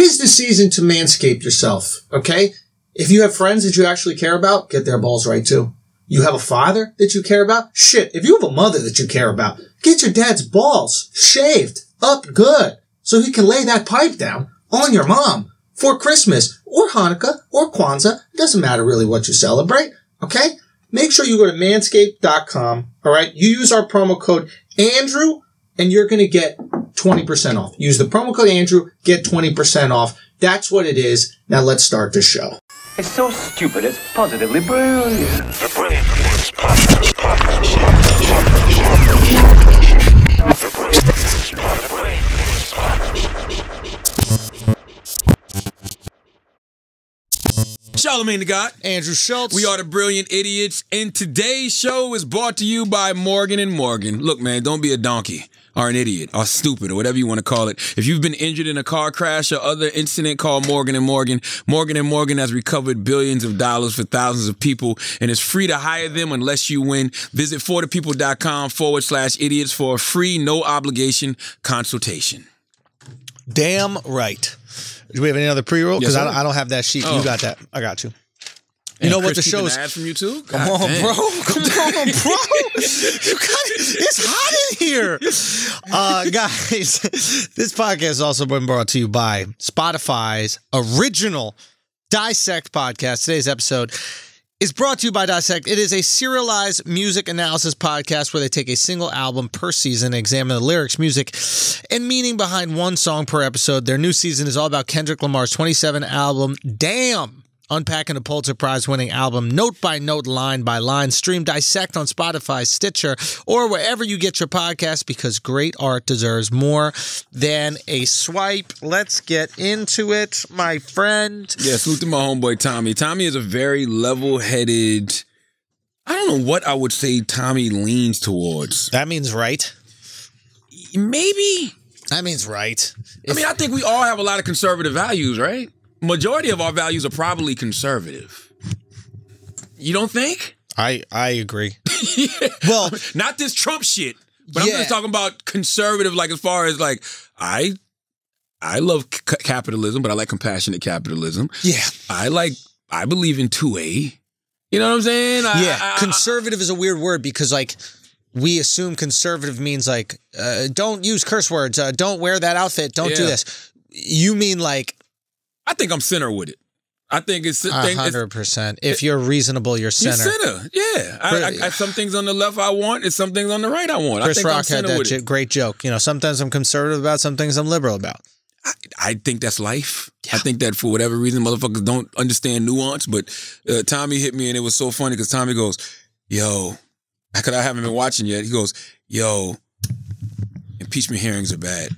tis the season to manscape yourself, okay? If you have friends that you actually care about, get their balls right too. You have a father that you care about? Shit, if you have a mother that you care about, get your dad's balls shaved up good so he can lay that pipe down on your mom for Christmas or Hanukkah or Kwanzaa. It doesn't matter really what you celebrate, okay? Make sure you go to manscaped.com, alright? You use our promo code Andrew and you're going to get 20% off. Use the promo code Andrew, get 20% off. That's what it is. Now let's start the show. It's so stupid, it's positively brilliant. The Brilliant Idiots Podcast. Podcast. The Brilliant Idiots Charlamagne the God. Andrew Schulz. We are the Brilliant Idiots, and today's show is brought to you by Morgan and Morgan. Look, man, don't be a donkey or an idiot or stupid or whatever you want to call it. If you've been injured in a car crash or other incident, call Morgan and Morgan. Morgan and Morgan has recovered billions of dollars for thousands of people, and it's free to hire them unless you win. Visit forthepeople.com forward slash idiots for a free, no obligation consultation. Damn right. Do we have any other pre-roll? Because Yes, I, don't- I don't have that sheet. Oh. You got that. I got you. You know what Chris the show is? Ads from you too. Come on, bro. Come on, bro. You got it. It's hot in here. Uh, guys, this podcast has also been brought to you by Spotify's original Dissect podcast. Today's episode is brought to you by Dissect. It is a serialized music analysis podcast where they take a single album per season and examine the lyrics, music, and meaning behind one song per episode. Their new season is all about Kendrick Lamar's 27 album, Damn. Unpacking the Pulitzer Prize winning album, note by note, line by line. Stream Dissect on Spotify, Stitcher, or wherever you get your podcast because great art deserves more than a swipe. Let's get into it, my friend. Yeah, salute to my homeboy Tommy. Tommy is a very level-headed. I don't know what I would say Tommy leans towards. That means right. Maybe. That means right. I mean, I think we all have a lot of conservative values, right? Majority of our values are probably conservative. You don't think? I I agree. Well, Not this Trump shit, but I'm just talking about conservative, like as far as like I, I love c- capitalism, but I like compassionate capitalism. yeah, I like, I believe in two A. You know what I'm saying? I, yeah. I- I- Conservative is a weird word because like we assume conservative means like uh, don't use curse words, uh, don't wear that outfit, don't do this. You mean like I think I'm center with it. I think it's, I A think it's hundred percent. If you're reasonable, you're center. You're center. Yeah. I, I, I, some things on the left I want, and some things on the right I want. I Chris I'm Rock had that j- great joke. You know, sometimes I'm conservative about, some things I'm liberal about. I, I think that's life. I think that for whatever reason, motherfuckers don't understand nuance. But uh, Tommy hit me, and it was so funny because Tommy goes, "Yo," because I haven't been watching yet. He goes, "Yo, impeachment hearings are bad."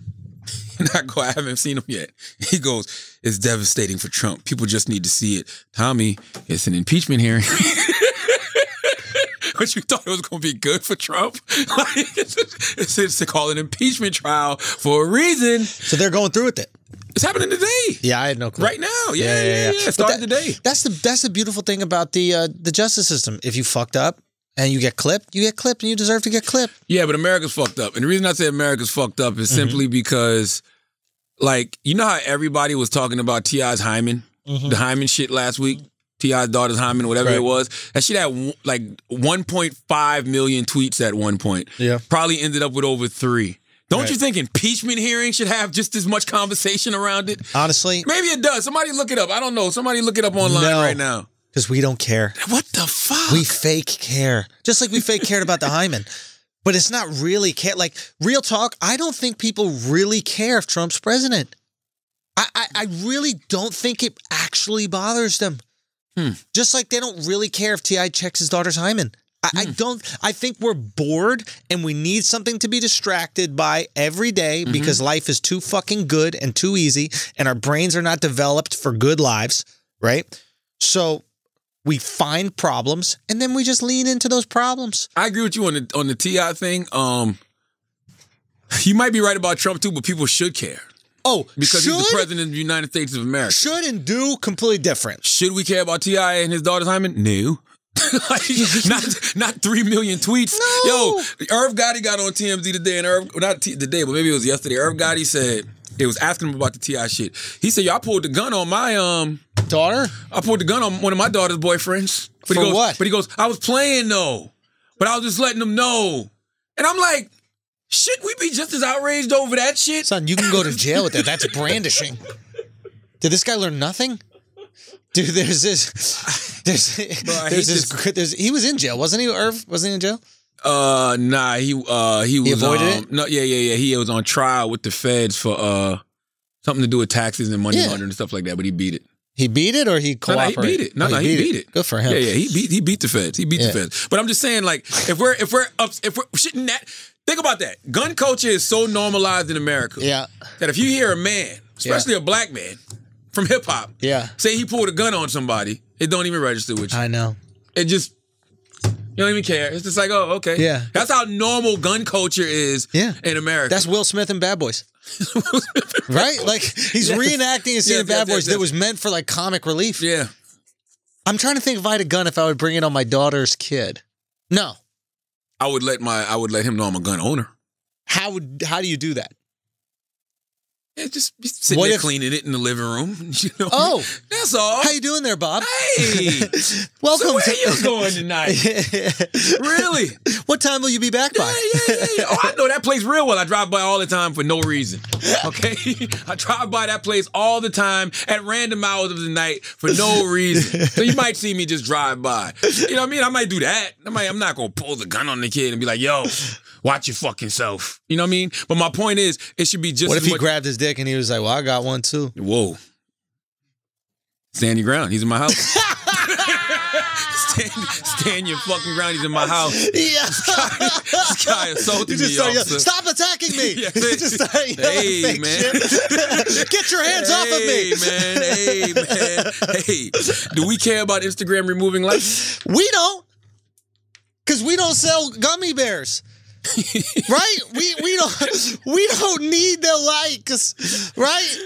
I go, "I haven't seen him yet." He goes, "It's devastating for Trump. People just need to see it." Tommy, it's an impeachment hearing. But you thought it was going to be good for Trump? Like, it's, it's to call an impeachment trial for a reason. So they're going through with it. It's happening today. Yeah, I had no clue. Right now. Yeah, yeah, yeah. It But started that- today. That's the that's the beautiful thing about the uh, the justice system. If you fucked up and you get clipped, you get clipped, and you deserve to get clipped. Yeah, but America's fucked up. And the reason I say America's fucked up is Mm-hmm. simply because, like, you know how everybody was talking about T.I.'s hymen, the hymen shit last week? T.I.'s daughter's hymen, whatever Mm-hmm. Right. it was. That shit had like 1.5 million tweets at one point. Yeah. Probably ended up with over three. Don't Right. you think impeachment hearings should have just as much conversation around it? Honestly, Maybe it does. Somebody look it up. I don't know. Somebody look it up online No. right now. Because we don't care. What the fuck? We fake care, just like we fake cared about the hymen. But it's not really care. Like real talk, I don't think people really care if Trump's president. I, I, I really don't think it actually bothers them. Hmm. Just like they don't really care if T.I. checks his daughter's hymen. I, I Hmm. don't. I think we're bored and we need something to be distracted by every day Mm-hmm. because life is too fucking good and too easy, and our brains are not developed for good lives, right? So we find problems and then we just lean into those problems. I agree with you on the on the T.I. thing. Um, you might be right about Trump too, but people should care Oh, because should, he's the president of the United States of America. should and do completely different. Should we care about T.I. and his daughter hymen? No. like, not not three million tweets. No. Yo, Irv Gotti got on TMZ today, and Irv not t- today, but maybe it was yesterday. Irv Gotti said It was asking him about the T.I. shit. He said, "Yo, I pulled the gun on my um, Daughter? I pulled the gun on one of my daughter's boyfriends." But For he goes, what? But he goes, "I was playing though, but I was just letting them know." And I'm like, "Shit, we be just as outraged over that shit." Son, you can go to jail with that. That's brandishing. Did this guy learn nothing? Dude, there's this. There's, I there's hate this. There's, he was in jail, wasn't he? Irv wasn't he in jail? Uh, nah, he uh he was avoided um, it? No, yeah, yeah, yeah. He was on trial with the feds for uh something to do with taxes and money Yeah. laundering and stuff like that. But he beat it. He beat it or he No, no, cooperated? he beat it. No, Oh, no, he beat it. Good for him. Yeah, yeah, he beat he beat the feds. He beat Yeah. the feds. But I'm just saying, like, if we're if we're up, if we're shitting that, think about that. Gun culture is so normalized in America Yeah. that if you hear a man, especially a black man from hip hop, Yeah. say he pulled a gun on somebody, it don't even register with you. I know. It just you don't even care. It's just like, oh, okay. Yeah. That's how normal gun culture is Yeah. in America. That's Will Smith and Bad Boys. right? Like he's Yes. reenacting a scene Yes, in Bad yes, Boys that was meant for like comic relief. yeah. I'm trying to think if I had a gun if I would bring it on my daughter's kid. No. I would let my I would let him know I'm a gun owner. How would how do you do that? Yeah, just be sitting What there if- cleaning it in the living room. You know? Oh. that's all. How you doing there, Bob? Hey, Welcome so where to you going tonight? really? what time will you be back by? Yeah, yeah, yeah. Oh, I know that place real well. I drive by all the time for no reason. Okay, I drive by that place all the time at random hours of the night for no reason. So you might see me just drive by. You know what I mean? I might do that. I might, I'm not gonna pull the gun on the kid and be like, "Yo, watch your fucking self." You know what I mean? But my point is, it should be just. What if he much- grabbed his dick and he was like, "Well, I got one too." Whoa. Stand your ground. He's in my house. stand, stand your fucking ground. He's in my house. Yeah. This guy assaulted You just me. start yelling, officer. Stop attacking me! Yeah, just start yelling hey, man. Get your hands off of me! Hey, man. Hey, man. Hey, do we care about Instagram removing likes? We don't, because we don't sell gummy bears. Right? We we don't we don't need the likes, right?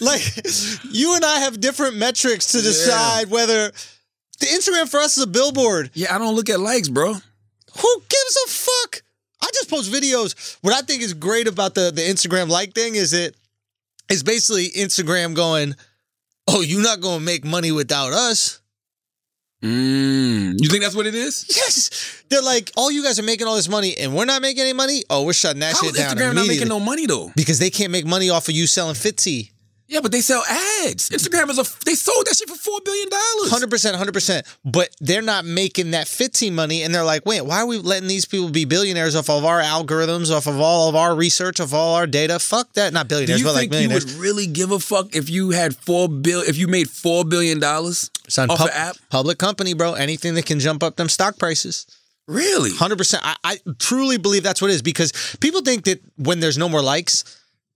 Like you and I have different metrics to decide whether the Instagram for us is a billboard. Yeah, I don't look at likes, bro. Who gives a fuck? I just post videos. What I think is great about the the Instagram like thing is it is basically Instagram going, "Oh, you're not going to make money without us." Mm, you think that's what it is? Yes, they're like, "All you guys are making all this money, and we're not making any money. Oh, we're shutting that How shit is down Instagram not making no money though? because they can't make money off of you selling Fitzy. Yeah, but they sell ads. Mm-hmm. Instagram is a they sold that shit for four billion dollars. Hundred percent, hundred percent. But they're not making that Fitzy money, and they're like, "Wait, why are we letting these people be billionaires off of our algorithms, off of all of our research, of all our data? Fuck that, not Do billionaires, you but like think you millionaires." would really give a fuck if you had four bill if you made four billion dollars off pub- an app? public company, bro. Anything that can jump up them stock prices. Really? Hundred percent. I, I truly believe that's what it is because people think that when there's no more likes,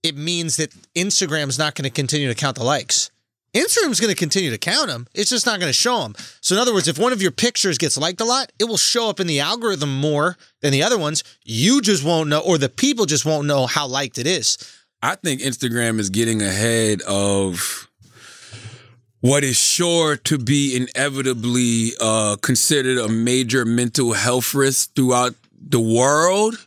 it means that Instagram's not going to continue to count the likes. Instagram's going to continue to count them. It's just not going to show them. So in other words, if one of your pictures gets liked a lot, it will show up in the algorithm more than the other ones. You just won't know, or the people just won't know how liked it is. I think Instagram is getting ahead of what is sure to be inevitably uh, considered a major mental health risk throughout the world.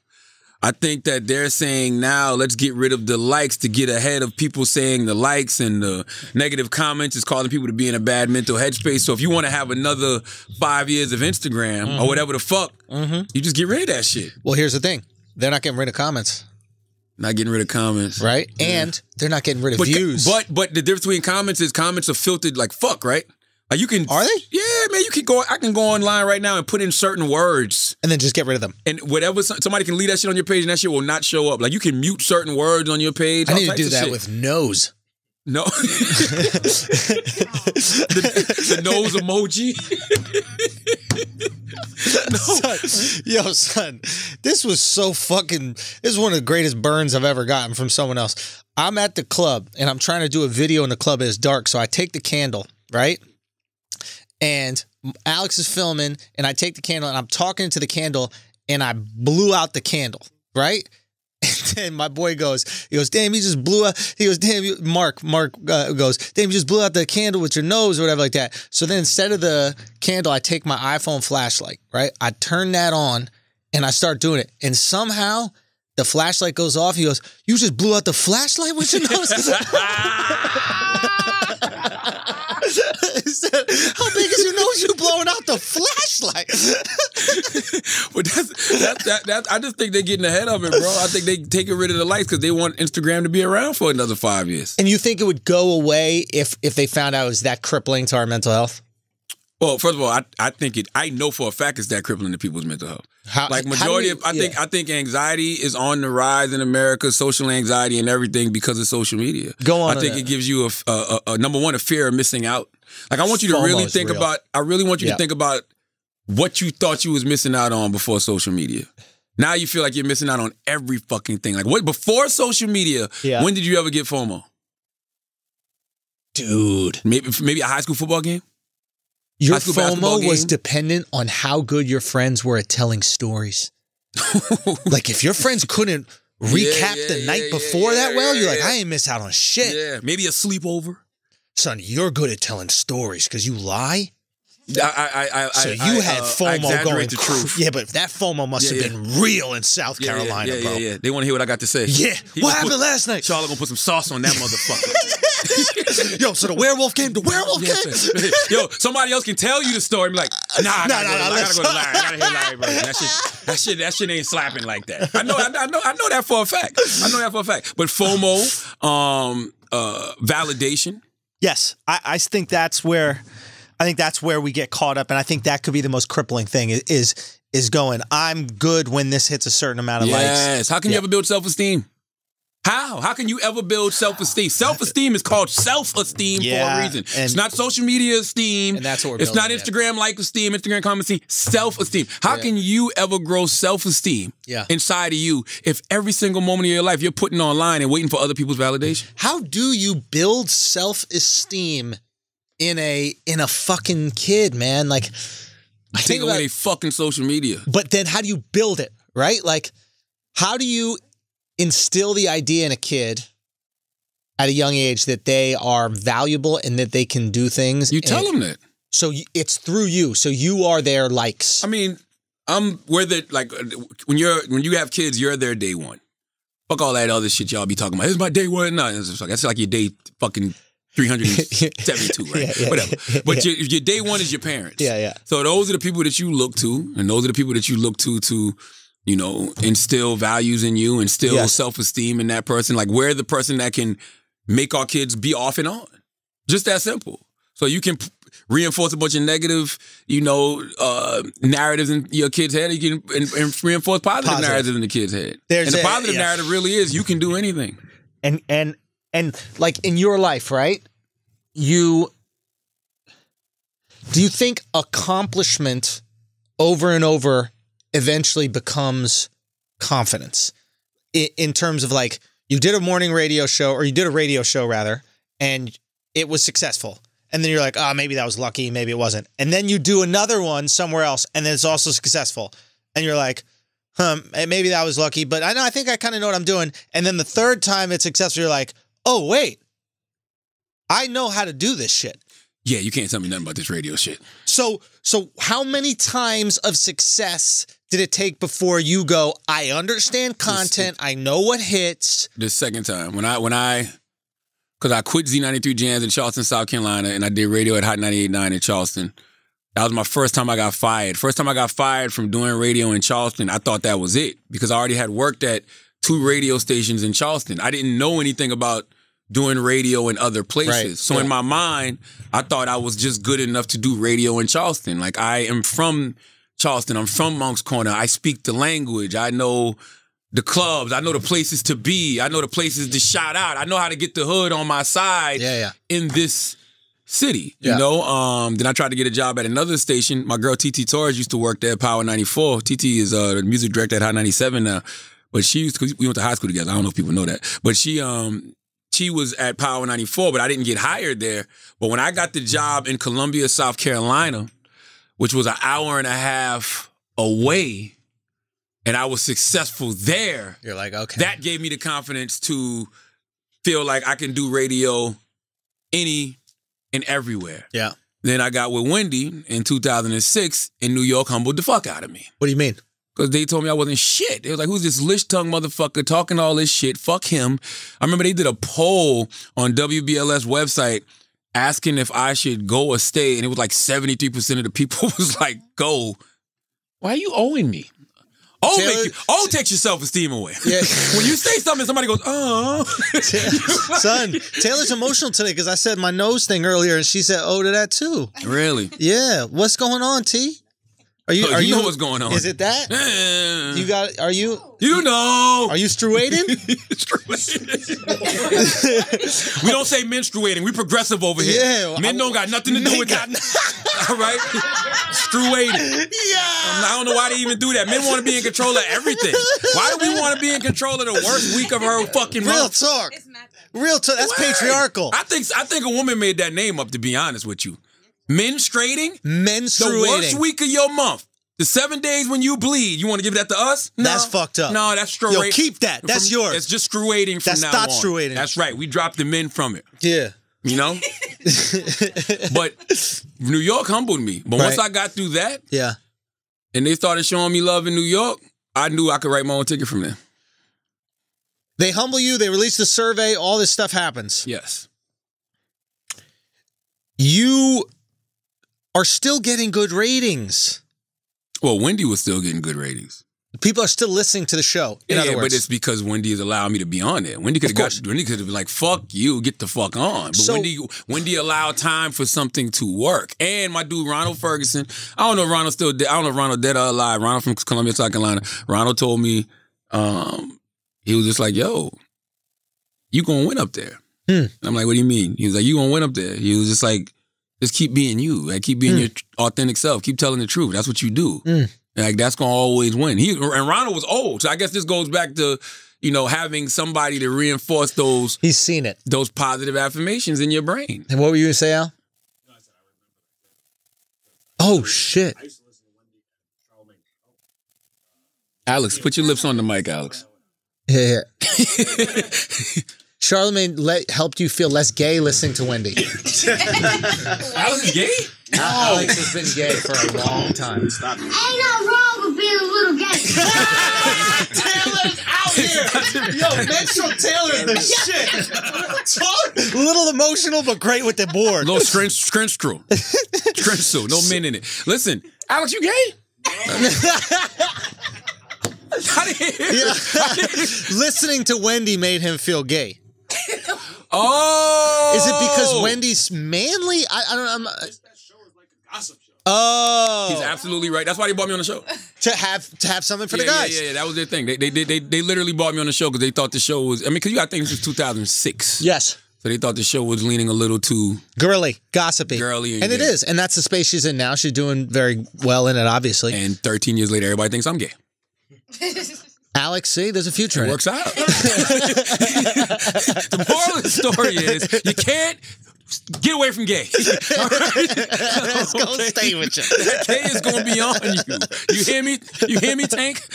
I think that they're saying now, let's get rid of the likes to get ahead of people saying the likes and the negative comments is causing people to be in a bad mental headspace. So if you want to have another five years of Instagram or mm-hmm. whatever the fuck, mm-hmm. you just get rid of that shit. Well, here's the thing: they're not getting rid of comments, Not getting rid of comments. right? And they're not getting rid of But, views. but but the difference between comments is comments are filtered like fuck, right? Like you can Are they? Yeah, man. You can go. I can go online right now and put in certain words, and then just get rid of them. and whatever somebody can leave that shit on your page, and that shit will not show up. Like you can mute certain words on your page. I need to do that shit. with nose. no the, the nose emoji. Son, yo, son, this was so fucking. This is one of the greatest burns I've ever gotten from someone else. I'm at the club and I'm trying to do a video in the club. It's dark, so I take the candle, right? And Alex is filming, and I take the candle and I'm talking to the candle, and I blew out the candle, right? And then my boy goes, he goes, damn, you just blew out. He goes, damn, you, Mark, Mark uh, goes, damn, you just blew out the candle with your nose or whatever like that. So then instead of the candle, I take my iPhone flashlight, right? I turn that on and I start doing it. And somehow the flashlight goes off. He goes, "You just blew out the flashlight with your nose." How big is your nose? You blowing out the flashlight? But that's that, that, that I just think they're getting ahead of it, bro. I think they taking rid of the lights because they want Instagram to be around for another five years. and you think it would go away if if they found out it was that crippling to our mental health? Well, first of all, I, I think it. I know for a fact it's that crippling to people's mental health. How, Like majority we- of, I yeah. think I think anxiety is on the rise in America. Social anxiety and everything because of social media. Go on I think it gives you a, a, a, a number one a fear of missing out. Like I want you to really think real. about. I really want you Yeah. to think about what you thought you was missing out on before social media. Now you feel like you're missing out on every fucking thing. Like what before social media? Yeah. When did you ever get FOMO? dude. Maybe maybe a high school football game. Your High school basketball FOMO was dependent on how good your friends were at telling stories. like if your friends couldn't recap yeah, the yeah, night yeah, before that well, you're like. I ain't miss out on shit. Yeah, maybe a sleepover. Son, you're good at telling stories because you lie. I, I, I, I, So you I, had uh, FOMO exaggerate going. the truth. Yeah, but that FOMO must have been real in South Yeah, yeah, Carolina, yeah, bro. Yeah, yeah. They want to hear what I got to say. Yeah. He What happened put- last night? Charlotte gonna put some sauce on that motherfucker. Yo, so the werewolf came. The werewolf came. Yo, somebody else can tell you the story I'm like, nah, I gotta, Nah, go, nah, I gotta go to Larry. I gotta hear Larry version. That shit, that shit, that shit ain't slapping like that. I know, I, I know, I know that for a fact. I know that for a fact. But FOMO, um, uh, validation. Yes, I, I think that's where I think that's where we get caught up, and I think that could be the most crippling thing is is, is going. I'm good when this hits a certain amount of likes. Yes. How can you ever build self esteem? How? How can you ever build self esteem? Self esteem is called self esteem for a reason. it's not social media esteem. And that's what we're It's not. Instagram like esteem, Instagram comment esteem. Self esteem. How Yeah. can you ever grow self esteem Yeah. inside of you if every single moment of your life you're putting online and waiting for other people's validation? How do you build self esteem in a in a fucking kid, man? Like, I Take think away about, fucking social media. but then how do you build it, right? Like, how do you instill the idea in a kid at a young age that they are valuable and that they can do things? You tell them that. So it's through you. So you are their likes. I mean, I'm where the like when you're when you have kids, you're their day one. Fuck all that other shit y'all be talking about. This is my day one. No, it's like that's like your day fucking 372, right? Yeah, yeah, Whatever. yeah. But your, your day one is your parents. Yeah, yeah. So those are the people that you look to, and those are the people that you look to to, you know, instill values in you, instill Yes. self esteem in that person. Like we're the person that can make our kids be off and on. Just that simple. So you can p- reinforce a bunch of negative, you know, uh, narratives in your kid's head. You can and, and reinforce positive, Positive. narratives in the kid's head. There's and the a- positive yeah. narrative really is you can do anything. And and and like in your life, right? You do you think accomplishment over and over eventually becomes confidence. In, in terms of like you did a morning radio show or you did a radio show rather and it was successful. And then you're like oh maybe that was lucky maybe it wasn't. And then you do another one somewhere else and then it's also successful. And you're like um maybe that was lucky but i know i think i kind of know what i'm doing. And then the third time it's successful you're like oh wait. I know how to do this shit. Yeah, you can't tell me nothing about this radio shit. so so how many times of success did it take before you go i understand content i know what hits The second time when I when I because I quit Z93 Jams in Charleston, South Carolina, and I did radio at Hot 98.9 in Charleston. That was my first time I got fired. First time I got fired from doing radio in Charleston, I thought that was it because I already had worked at two radio stations in Charleston. I didn't know anything about doing radio in other places. Right, So yeah. in my mind, I thought I was just good enough to do radio in Charleston. Like I am from Charleston. I'm from Moncks Corner. I speak the language. I know the clubs. I know the places to be. I know the places to shout out. I know how to get the hood on my side yeah yeah in this city. Yeah. You know. Um, then I tried to get a job at another station. My girl TT Torrez used to work there at Power 94. TT is uh, the music director at Hot 97 now. But she used to, we went to high school together. I don't know if people know that. But she um she was at Power 94, but I didn't get hired there. But when I got the job in Columbia, South Carolina, which was an hour and a half away, and I was successful there, you're like okay that gave me the confidence to feel like I can do radio any and everywhere. yeah Then I got with Wendy in 2006 in New York, humbled the fuck out of me. what do you mean Because they told me I wasn't shit. It was like, who's this lish tongue motherfucker talking all this shit? Fuck him. I remember they did a poll on WBLS website asking if I should go or stay, and it was like 73% of the people was like, go. Why are you owing me? Oh, Taylor- make you, oh, takes your self esteem away. Yeah. when you say something, somebody goes, oh. Son, Taylor's emotional today because I said my nose thing earlier, and she said, "Oh, to that too." really? Yeah, what's going on, T? Are you? Oh, Are you you? know what's going on. Is it that? You got? Are you? You know. Are you struating? we don't say menstruating. We progressive over here. Yeah, Men I- don't got nothing to do with got that. All right? Struating. yeah. I don't know why they even do that. Men want to be in control of everything. Why do we want to be in control of the worst week of her fucking Real month? talk. It's. Real talk. That's Word. patriarchal. I think I think a woman made that name up. To be honest with you, menstruating. Menstruating, the worst week of your month. The seven days when you bleed, you want to give that to us? No. That's fucked up. No, that's straight. Yo, keep that. That's From- yours. It's just screwating from That's now not on. screwating. That's right. We dropped the men from it. Yeah. You know? but New York humbled me. But once I got through that Yeah. and they started showing me love in New York, I knew I could write my own ticket from there. They humble you. They release the survey. All this stuff happens. Yes. You are still getting good ratings. Well, Wendy was still getting good ratings. People are still listening to the show. Yeah, but it's because Wendy has allowed me to be on there. Wendy could have got Wendy could have been like, "Fuck you, get the fuck on." But So- Wendy, Wendy allowed time for something to work. And my dude Ronald Ferguson, I don't know if Ronald still, dead. I don't know if Ronald dead or alive. Ronald from Columbia, South Carolina. Ronald told me, um, he was just like, "Yo, you gonna win up there." Hmm. I'm like, "What do you mean?" He was like, "You gonna win up there." He was just like, "Just keep being you. Like, keep being Hmm. your authentic self. Keep telling the truth. That's what you do." Hmm. Like that's gonna always win. He and Ronald was old, so I guess this goes back to you know having somebody to reinforce those he's seen it. those positive affirmations in your brain. And what were you going to say, Al? Oh, shit. Alex, put your lips on the mic, Alex. Yeah. Charlamagne let, helped you feel less gay listening to Wendy. Alex is gay? Alex has been gay for a long time. Ain't nothing wrong with being a little gay. Taylor's out here. Yo, menstrual Taylor the shit. Little emotional, but great with the board. Little scrunch scrunch crew. Scrunch crew. No men in it. Listen, Alex, you gay? How did- Yeah. Listening to Wendy made him feel gay. Oh, Is it because Wendy's manly? I, I don't know. I'm, uh, Oh, He's absolutely right. That's why they brought me on the show. to have to have something for yeah, the guys. Yeah, yeah, yeah, that was their thing. They they they they, they literally brought me on the show because they thought the show was. I mean, because you got to think this was 2006. Yes, So they thought the show was leaning a little too. girly, gossipy, Girly and and it gay. is, and that's the space she's in now. She's doing very well in it, obviously. And 13 years later, everybody thinks I'm gay. Alex, see, there's a future. It works out. the moral of the story is you can't get away from gay. All right? Let's go stay with you. That gay is going to be on you. You hear me? You hear me, Tank?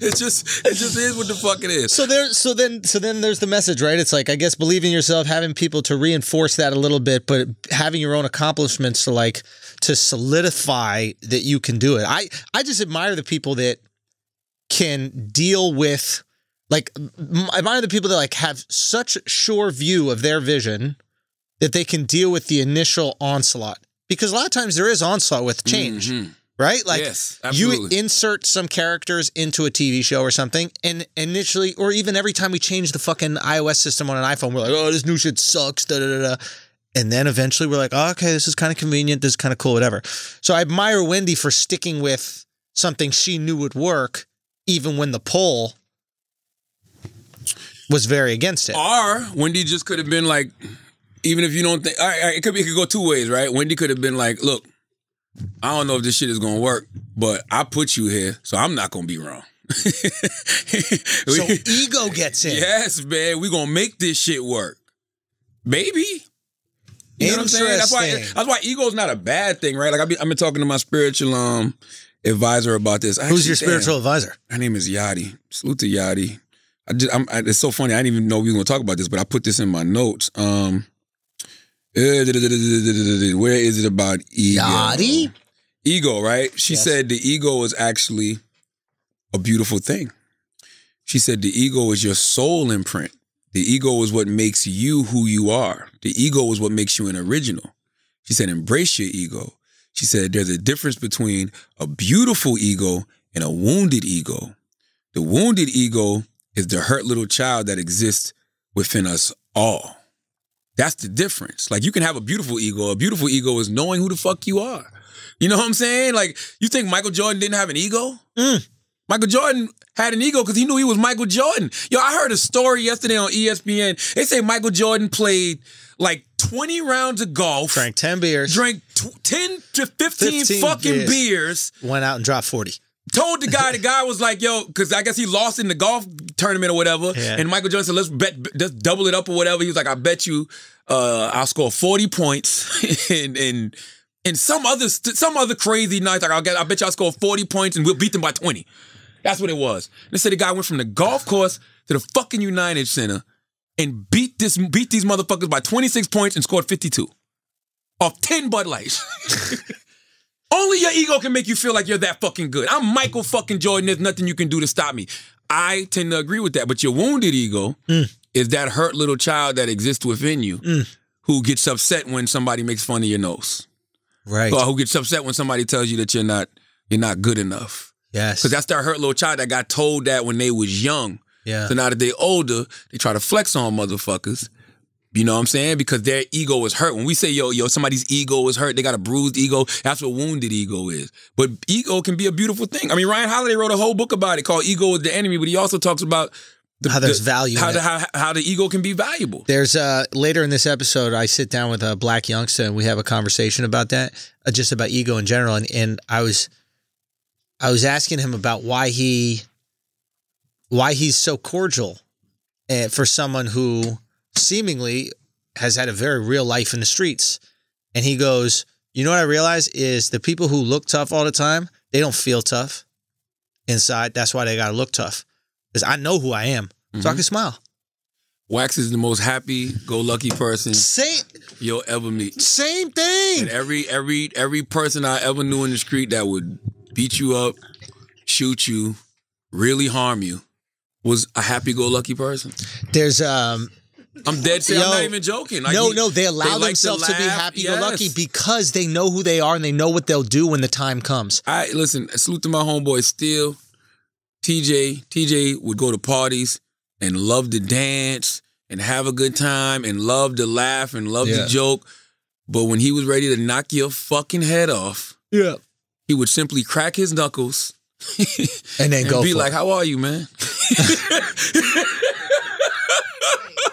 it's just, it just is what the fuck it is. So there, so then, so then there's the message, right? It's like I guess believing yourself, having people to reinforce that a little bit, but having your own accomplishments to like to solidify that you can do it. I I just admire the people that can deal with like I admire the people that like have such sure view of their vision that they can deal with the initial onslaught because a lot of times there is onslaught with change. Mhm. Right? Like Yes, you insert some characters into a TV show or something, and initially, or even every time we change the fucking iOS system on an iPhone, we're like, oh, this new shit sucks, da da da da. And then eventually we're like, oh, okay, this is kind of convenient, this is kind of cool, whatever. So I admire Wendy for sticking with something she knew would work, even when the poll was very against it. Or Wendy just could have been like, even if you don't think, all right, all right, it could be, it could go two ways, right? Wendy could have been like, look, I don't know if this shit is gonna work, but I put you here, so I'm not gonna be wrong. So ego gets in. yes, man, we gonna make this shit work, baby. You know what I'm saying? That's why. That's why ego is not a bad thing, right? Like I've been, I've been talking to my spiritual um advisor about this. Who's your Actually, damn, spiritual advisor? her name is Yadi. Salute to Yadi. I just, I'm, I, it's so funny. I didn't even know we were going to talk about this, but I put this in my notes. Um, where is it about ego? Yadi? ego, right? She Yes. said the ego is actually a beautiful thing. She said the ego is your soul imprint. The ego is what makes you who you are. The ego is what makes you an original. She said embrace your ego. She said there's a difference between a beautiful ego and a wounded ego. The wounded ego is the hurt little child that exists within us all. That's the difference. Like you can have a beautiful ego. A beautiful ego is knowing who the fuck you are. You know what I'm saying? Like you think Michael Jordan didn't have an ego? Mm. Michael Jordan had an ego because he knew he was Michael Jordan. Yo, I heard a story yesterday on ESPN. They say Michael Jordan played like 20 rounds of golf, Drank 10 beers, drank tw 10 to 15, 15 fucking beers. beers went out and dropped 40. Told the guy, the guy was like, yo, because I guess he lost in the golf tournament or whatever. Yeah. And Michael said, let's bet, just double it up or whatever. He was like, I bet you uh, I'll score 40 points and, and, and some other, st- some other crazy night. Like, I'll get, I bet you I'll score 40 points and we'll beat them by 20. That's what it was. They said the guy went from the golf course to the fucking United Center and beat this, beat these motherfuckers by 26 points and scored 52 off 10 Bud Lights. Only your ego can make you feel like you're that fucking good. I'm Michael fucking Jordan. There's nothing you can do to stop me. I tend to agree with that. But your wounded ego mm. is that hurt little child that exists within you mm. who gets upset when somebody makes fun of your nose. Right. Or who gets upset when somebody tells you that you're not you're not good enough. yes. Because that's that hurt little child that got told that when they was young. yeah. So now that they older, they try to flex on motherfuckers. You know what I'm saying? Because their ego is hurt. When we say, yo, yo, somebody's ego is hurt, they got a bruised ego, that's what wounded ego is. But ego can be a beautiful thing. I mean, Ryan Holiday wrote a whole book about it called Ego is the Enemy, but he also talks about the, How there's the- value How the, how, how the ego can be valuable. There's uh later in this episode, I sit down with a Blac Youngsta and we have a conversation about that, uh, just about ego in general. And, and I was, I was asking him about why he, why he's so cordial, uh, for someone who seemingly has had a very real life in the streets. And he goes, you know what I realize is the people who look tough all the time, they don't feel tough inside. That's why they gotta look tough. Because I know who I am, so I can smile. Wax is the most happy, go lucky person Same, you'll ever meet. same thing. And every every every person I ever knew in the street that would beat you up, shoot you, really harm you, was a happy-go-lucky person. There's um I'm dead serious. I'm Yo, not even joking. Like, no no they allow like themselves to, be happy happy go lucky because they know who they are and they know what they'll do when the time comes. I listen. Salute to my homeboy Steele, TJ. TJ would go to parties and love to dance and have a good time and love to laugh and love Yeah. to joke. But when he was ready to knock your fucking head off, Yeah. he would simply crack his knuckles And then and go be for like, it. "How are you, man?"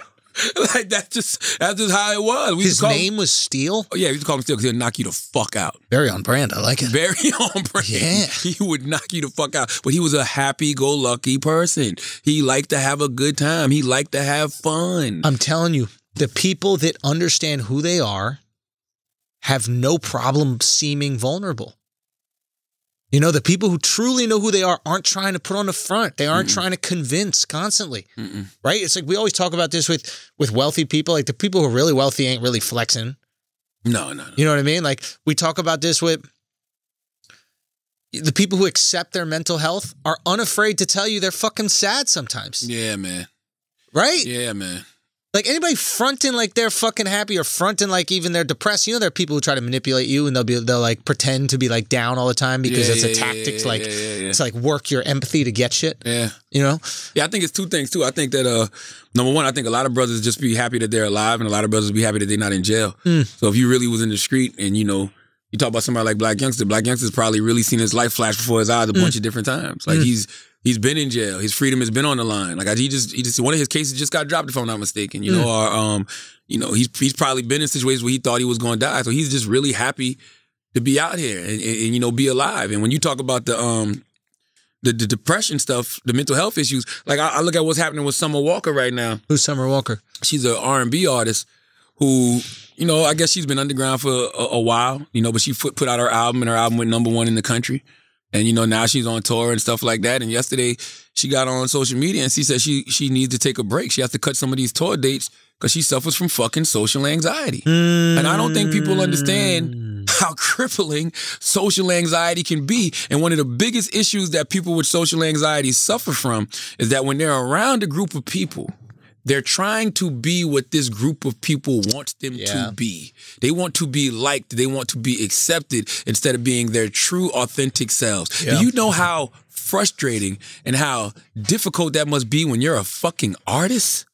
like that's just that's just how it was. We His call name was Steele. oh, yeah, we used to call him Steele because he'd knock you the fuck out. Very on brand. I like it. very on brand. Yeah. He would knock you the fuck out. But he was a happy go lucky person. He liked to have a good time. He liked to have fun. I'm telling you, the people that understand who they are have no problem seeming vulnerable. You know, the people who truly know who they are aren't trying to put on the front. They aren't trying to convince constantly. Mm-mm. Right? It's like we always talk about this with with wealthy people. Like the people who are really wealthy ain't really flexing. No, no, no. You know what I mean? Like we talk about this with the people who accept their mental health are unafraid to tell you they're fucking sad sometimes. Yeah, man. Right? Yeah, man. Like anybody fronting like they're fucking happy or fronting like even they're depressed. You know, there are people who try to manipulate you and they'll be they'll like pretend to be like down all the time because it's yeah, a tactic to like it's like work your empathy to get shit. Yeah. You know? Yeah, I think it's two things too. I think that uh number one, I think a lot of brothers just be happy that they're alive and a lot of brothers be happy that they're not in jail. Hmm. So if you really was in the street and you know, you talk about somebody like Blac Youngsta, Blac Youngsta's probably really seen his life flash before his eyes a Hmm. bunch of different times. Like he's he's been in jail. His freedom has been on the line. Like I, he just he just one of his cases just got dropped if I'm not mistaken. You know, or um, you know, he's he's probably been in situations where he thought he was going to die. So he's just really happy to be out here and, and, and, you know be alive. And when you talk about the um the, the depression stuff, the mental health issues, like I, I look at what's happening with Summer Walker right now. Who's Summer Walker? She's an R and B artist who, you know, I guess she's been underground for a, a while, you know, but she put, put out her album and her album went number one in the country. And you know now she's on tour and stuff like that. And yesterday she got on social media and she said she she needs to take a break. She has to cut some of these tour dates because she suffers from fucking social anxiety. And I don't think people understand mm. how crippling social anxiety can be. And one of the biggest issues that people with social anxiety suffer from is that when they're around a group of people, they're trying to be what this group of people wants them Yeah. to be. They want to be liked, they want to be accepted instead of being their true, authentic selves. Do you know how frustrating and how difficult that must be when you're a fucking artist?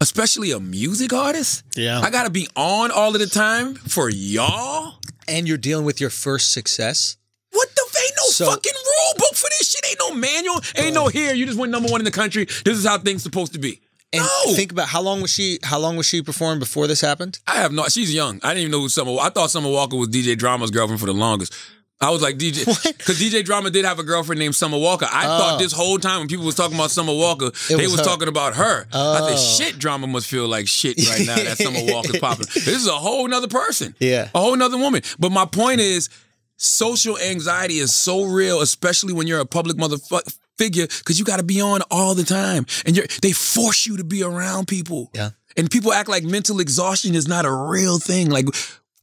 Especially a music artist? Yeah. I gotta be on all of the time for y'all? And you're dealing with your first success. What the ain't no So- fucking rule book for this shit. Ain't no manual. Ain't no here. You just went number one in the country. This is how things supposed to be. And no. think about how long was she? How long was she performing before this happened? I have no. She's young. I didn't even know who Summer. I thought Summer Walker was DJ Drama's girlfriend for the longest. I was like DJ because DJ Drama did have a girlfriend named Summer Walker. I thought oh. this whole time when people was talking about Summer Walker, they Oh. was was, talking about her. I Oh. said, shit, Drama must feel like shit right now that Summer Walker's popping. This is a whole nother person. Yeah. a whole nother woman. But my point is, social anxiety is so real, especially when you're a public motherfucker figure, because you got to be on all the time, and you're they force you to be around people. Yeah. And people act like mental exhaustion is not a real thing. Like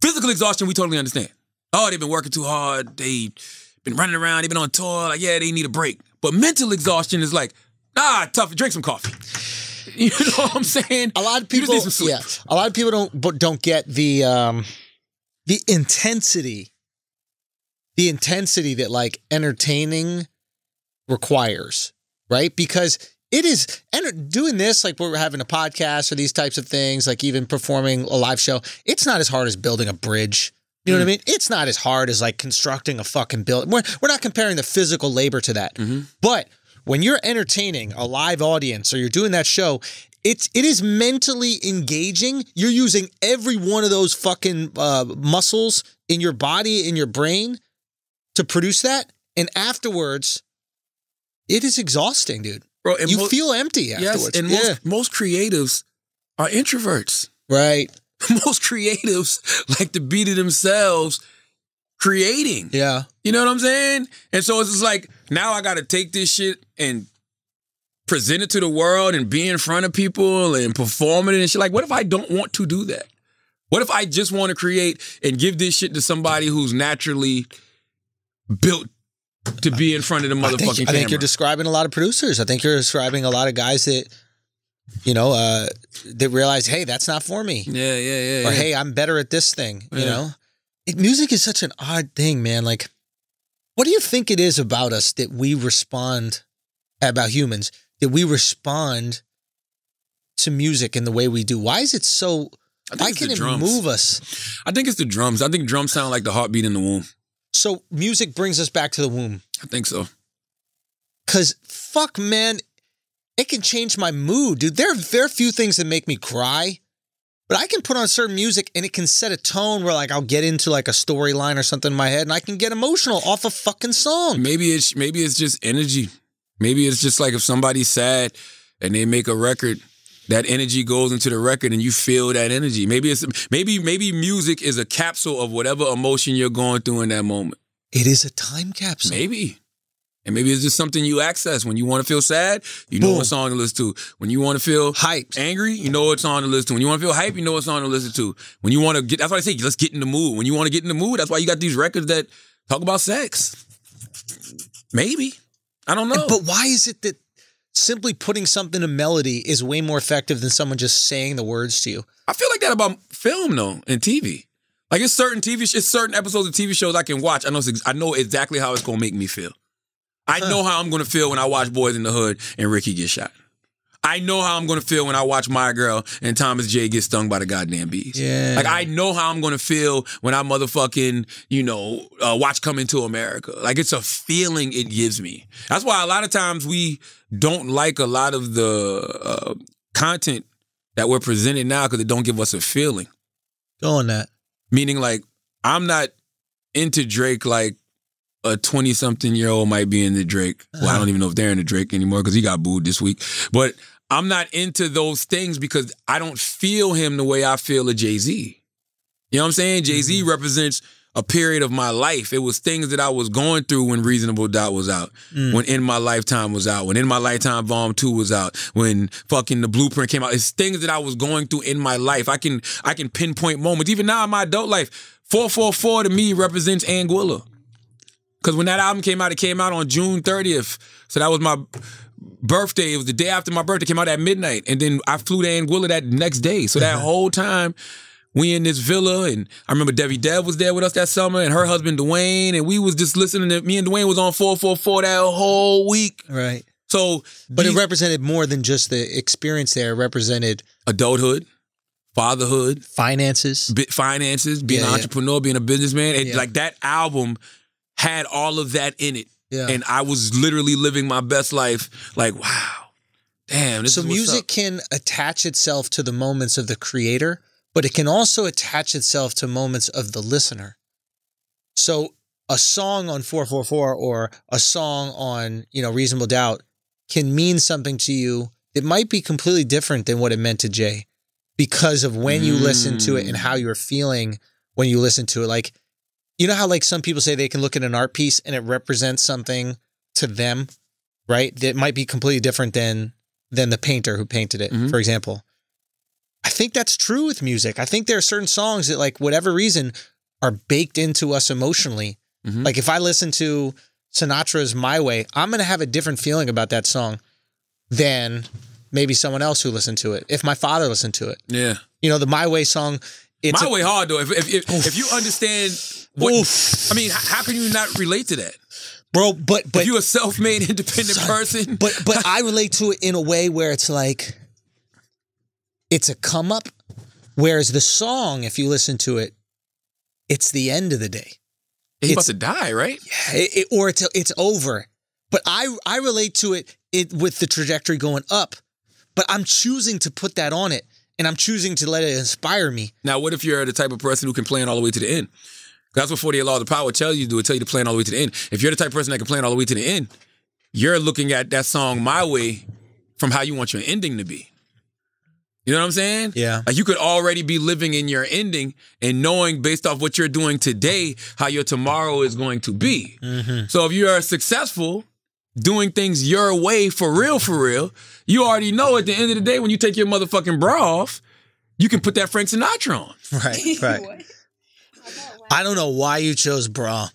physical exhaustion, we totally understand. Oh, they've been working too hard. They been running around. They've been on tour. Like, yeah, they need a break. But mental exhaustion is like, ah, tough. Drink some coffee. You know what I'm saying? A lot of people, need some sleep. yeah, a lot of people don't but don't get the um, the intensity, the intensity that like entertaining requires, right? Because it is and doing this like we're having a podcast or these types of things, like even performing a live show. It's not as hard as building a bridge. You know what I mean? It's not as hard as like constructing a fucking building. We're, we're not comparing the physical labor to that. But when you're entertaining a live audience or you're doing that show, it's it is mentally engaging. You're using every one of those fucking uh, muscles in your body, in your brain, to produce that. And afterwards, it is exhausting, dude. Bro, and you feel empty afterwards. Yes, and yeah, most, most creatives are introverts. right. most creatives like to be to themselves creating. Yeah, You know what I'm saying? And so it's just like now I got to take this shit and present it to the world and be in front of people and perform it and shit. Like, what if I don't want to do that? What if I just want to create and give this shit to somebody who's naturally built to be in front of the I motherfucking think, I think you're describing a lot of producers. I think you're describing a lot of guys that, you know, uh, that realize, hey, that's not for me. yeah, yeah, yeah. or yeah. hey, I'm better at this thing. You know, it, music is such an odd thing, man. Like, what do you think it is about us that we respond about humans that we respond to music in the way we do? Why is it so? I Why can it drums. move us? I think it's the drums. I think drums sound like the heartbeat in the womb. So music brings us back to the womb. I think so. Cause fuck, man, it can change my mood, dude. There, there are few things that make me cry, but I can put on certain music and it can set a tone where like I'll get into like a storyline or something in my head, and I can get emotional off a fucking song. Maybe it's maybe it's just energy. Maybe it's just like if somebody's sad and they make a record, that energy goes into the record and you feel that energy. Maybe it's maybe maybe music is a capsule of whatever emotion you're going through in that moment. It is a time capsule. Maybe. And maybe it's just something you access when you want to feel sad, you know Boom. what song to listen to. When you want to feel Hyped. angry, you know what song to listen to. When you want to feel hype, you know what song to listen to. When you want to get, that's why I say let's get in the mood. When you want to get in the mood, that's why you got these records that talk about sex. Maybe. I don't know. But why is it that simply putting something to melody is way more effective than someone just saying the words to you? I feel like that about film though and TV. Like it's certain TV, sh- it's certain episodes of TV shows I can watch. I know, I know exactly how it's gonna make me feel. I know how I'm gonna feel when I watch Boyz n the Hood and Ricky get shot. I know how I'm gonna feel when I watch My Girl and Thomas J get stung by the goddamn bees. Yeah. Like I know how I'm gonna feel when I motherfucking you know uh, watch Coming to America. Like it's a feeling it gives me. That's why a lot of times we don't like a lot of the uh, content that we're presented now because it don't give us a feeling. Go on that. Meaning, like, I'm not into Drake like a 20 something year old might be into Drake. Well, I don't even know if they're into Drake anymore because he got booed this week. But I'm not into those things because I don't feel him the way I feel a Jay Z. You know what I'm saying? Jay Z mm-hmm. represents a period of my life. It was things that I was going through when Reasonable Doubt was out, mm. when In My Lifetime was out, when In My Lifetime Volume Two was out, when fucking The Blueprint came out. It's things that I was going through in my life. I can I can pinpoint moments. Even now in my adult life, four four four to me represents Anguilla. Because when that album came out, it came out on June 30th. So that was my birthday. It was the day after my birthday. Came out at midnight. And then I flew to Anguilla that next day. So that uh-huh. whole time, we in this villa. And I remember Debbie Dev was there with us that summer and her husband Dwayne. And we was just listening to, me and Dwayne was on 444 that whole week. Right. So, But it represented more than just the experience there. It represented adulthood, fatherhood, finances. bi- finances, being Yeah, an yeah. entrepreneur, being a businessman. It, Yeah. Like that album had all of that in it. Yeah. And I was literally living my best life. Like, wow, damn. This so music up. can attach itself to the moments of the creator, but it can also attach itself to moments of the listener. So a song on 444 or a song on, you know, Reasonable Doubt can mean something to you that might be completely different than what it meant to Jay because of when you listen to it and mm. how you're feeling when you listen to it. Like, you know how like some people say they can look at an art piece and it represents something to them, right? That might be completely different than than the painter who painted it, Mhm. for example. I think that's true with music. I think there are certain songs that, like, whatever reason, are baked into us emotionally. Mhm. Like, if I listen to Sinatra's My Way, I'm going to have a different feeling about that song than maybe someone else who listened to it. If my father listened to it, Yeah. you know, the My Way song, it's My a- way hard though. If if if, if you understand what Oof. I mean, how can you not relate to that? bro, but, but, if you a self-made independent person, but but I relate to it in a way where it's like it's a come up, whereas the song, if you listen to it, it's the end of the day, he's about it's- to die, right? It- it- or it's it's over. But I I relate to it it with the trajectory going up, but I'm choosing to put that on it, and I'm choosing to let it inspire me. Now, what if you're the type of person who can plan all the way to the end? That's what 48 Laws of Power tells you to do. It tell you to plan all the way to the end. If you're the type of person that can plan all the way to the end, you're looking at that song My Way from how you want your ending to be. You know what I'm saying? Yeah. Like you could already be living in your ending and knowing based off what you're doing today how your tomorrow is going to be. Mm-hmm. So if you are successful doing things your way for real, for real, you already know at the end of the day when you take your motherfucking bra off, you can put that Frank Sinatra on. Right, right. I don't know why you chose bra.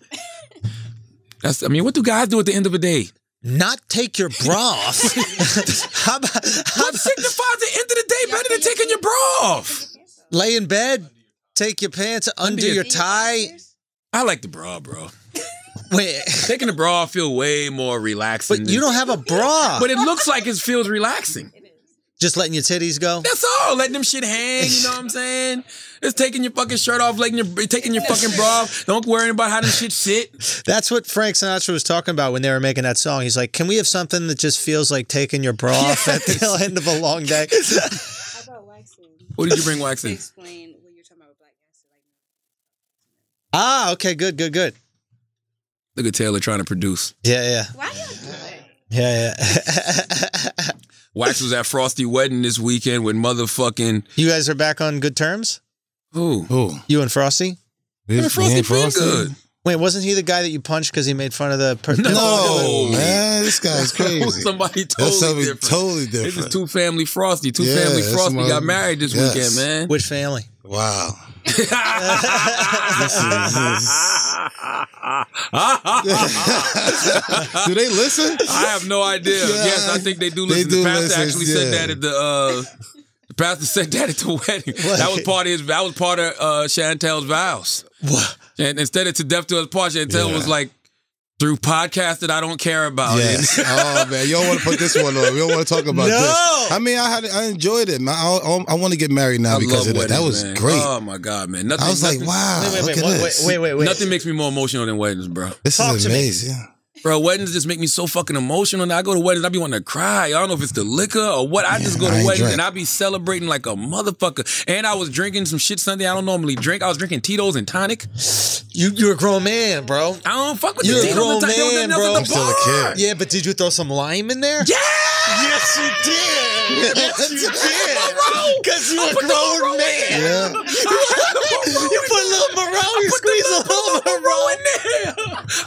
That's I mean, what do guys do at the end of the day? Not take your bra off. how about, how What signifies the end of the day better than taking your bra off? lay in bed, take your pants under your- your tie? I like the bra, bro. Wait, Taking the bra off feel way more relaxing. but you don't have a bra. But it looks like it feels relaxing. Just letting your titties go. That's all. Letting them shit hang. You know what I'm saying? It's taking your fucking shirt off, letting your taking your fucking bra off. Don't worry about how them shit sit. That's what Frank Sinatra was talking about when they were making that song. He's like, "Can we have something that just feels like taking your bra off at the end of a long day?" How about waxing? What did you bring To wax in? explain what you're talking about with black gangster, ah, okay, good, good, good. Look at Taylor trying to produce. Yeah, yeah, why y'all do that? yeah, yeah. Wax was at Frosty Wedding this weekend with motherfucking you guys are back on good terms. who? Who? You and Frosty. Man, Frosty been good. Wait, wasn't he the guy that you punched because he made fun of the? Per- No. No, man, this guy's crazy. Somebody totally That's something different. totally This is two family Frosty. Two Yeah, family Frosty got married this yes. weekend, man. Which family? wow. Do they listen? I have no idea. Yeah. yes, I think they do They listen. do the pastor listen, actually said that at the uh the pastor said that at the wedding. That was part of his that was part of uh Chantel's vows. What? And instead of to death to us part, Chantel Yeah. was like through podcasts that I don't care about. Yes. oh man, you don't want to put this one on. We don't want to talk about No. this. I mean, I had I enjoyed it, man. I, I, I want to get married now I because love of that. That was man. great. Oh my god, man! Nothing. I was like, wow, Wait, wait, look wait, at wait, this. wait, wait, wait. Nothing makes me more emotional than weddings, bro. This Talk is to me. amazing. Bro, weddings just make me so fucking emotional. Now I go to weddings, I be wanting to cry. I don't know if it's the liquor or what. I just go to ain't weddings drink. and I be celebrating like a motherfucker. And I was drinking some shit Sunday I don't normally drink. I was drinking Tito's and tonic. You you're a grown man, bro. I don't fuck with You're a the Tito's grown and tonic. They was man, in there bro. I'm still a kid. Yeah, but did you throw some lime in there? Yeah. Yes, you did. Yes, you did. Because you a grown man. Yeah. You put a little Moreau. You Put the squeeze a little little Moreau Moreau. in there.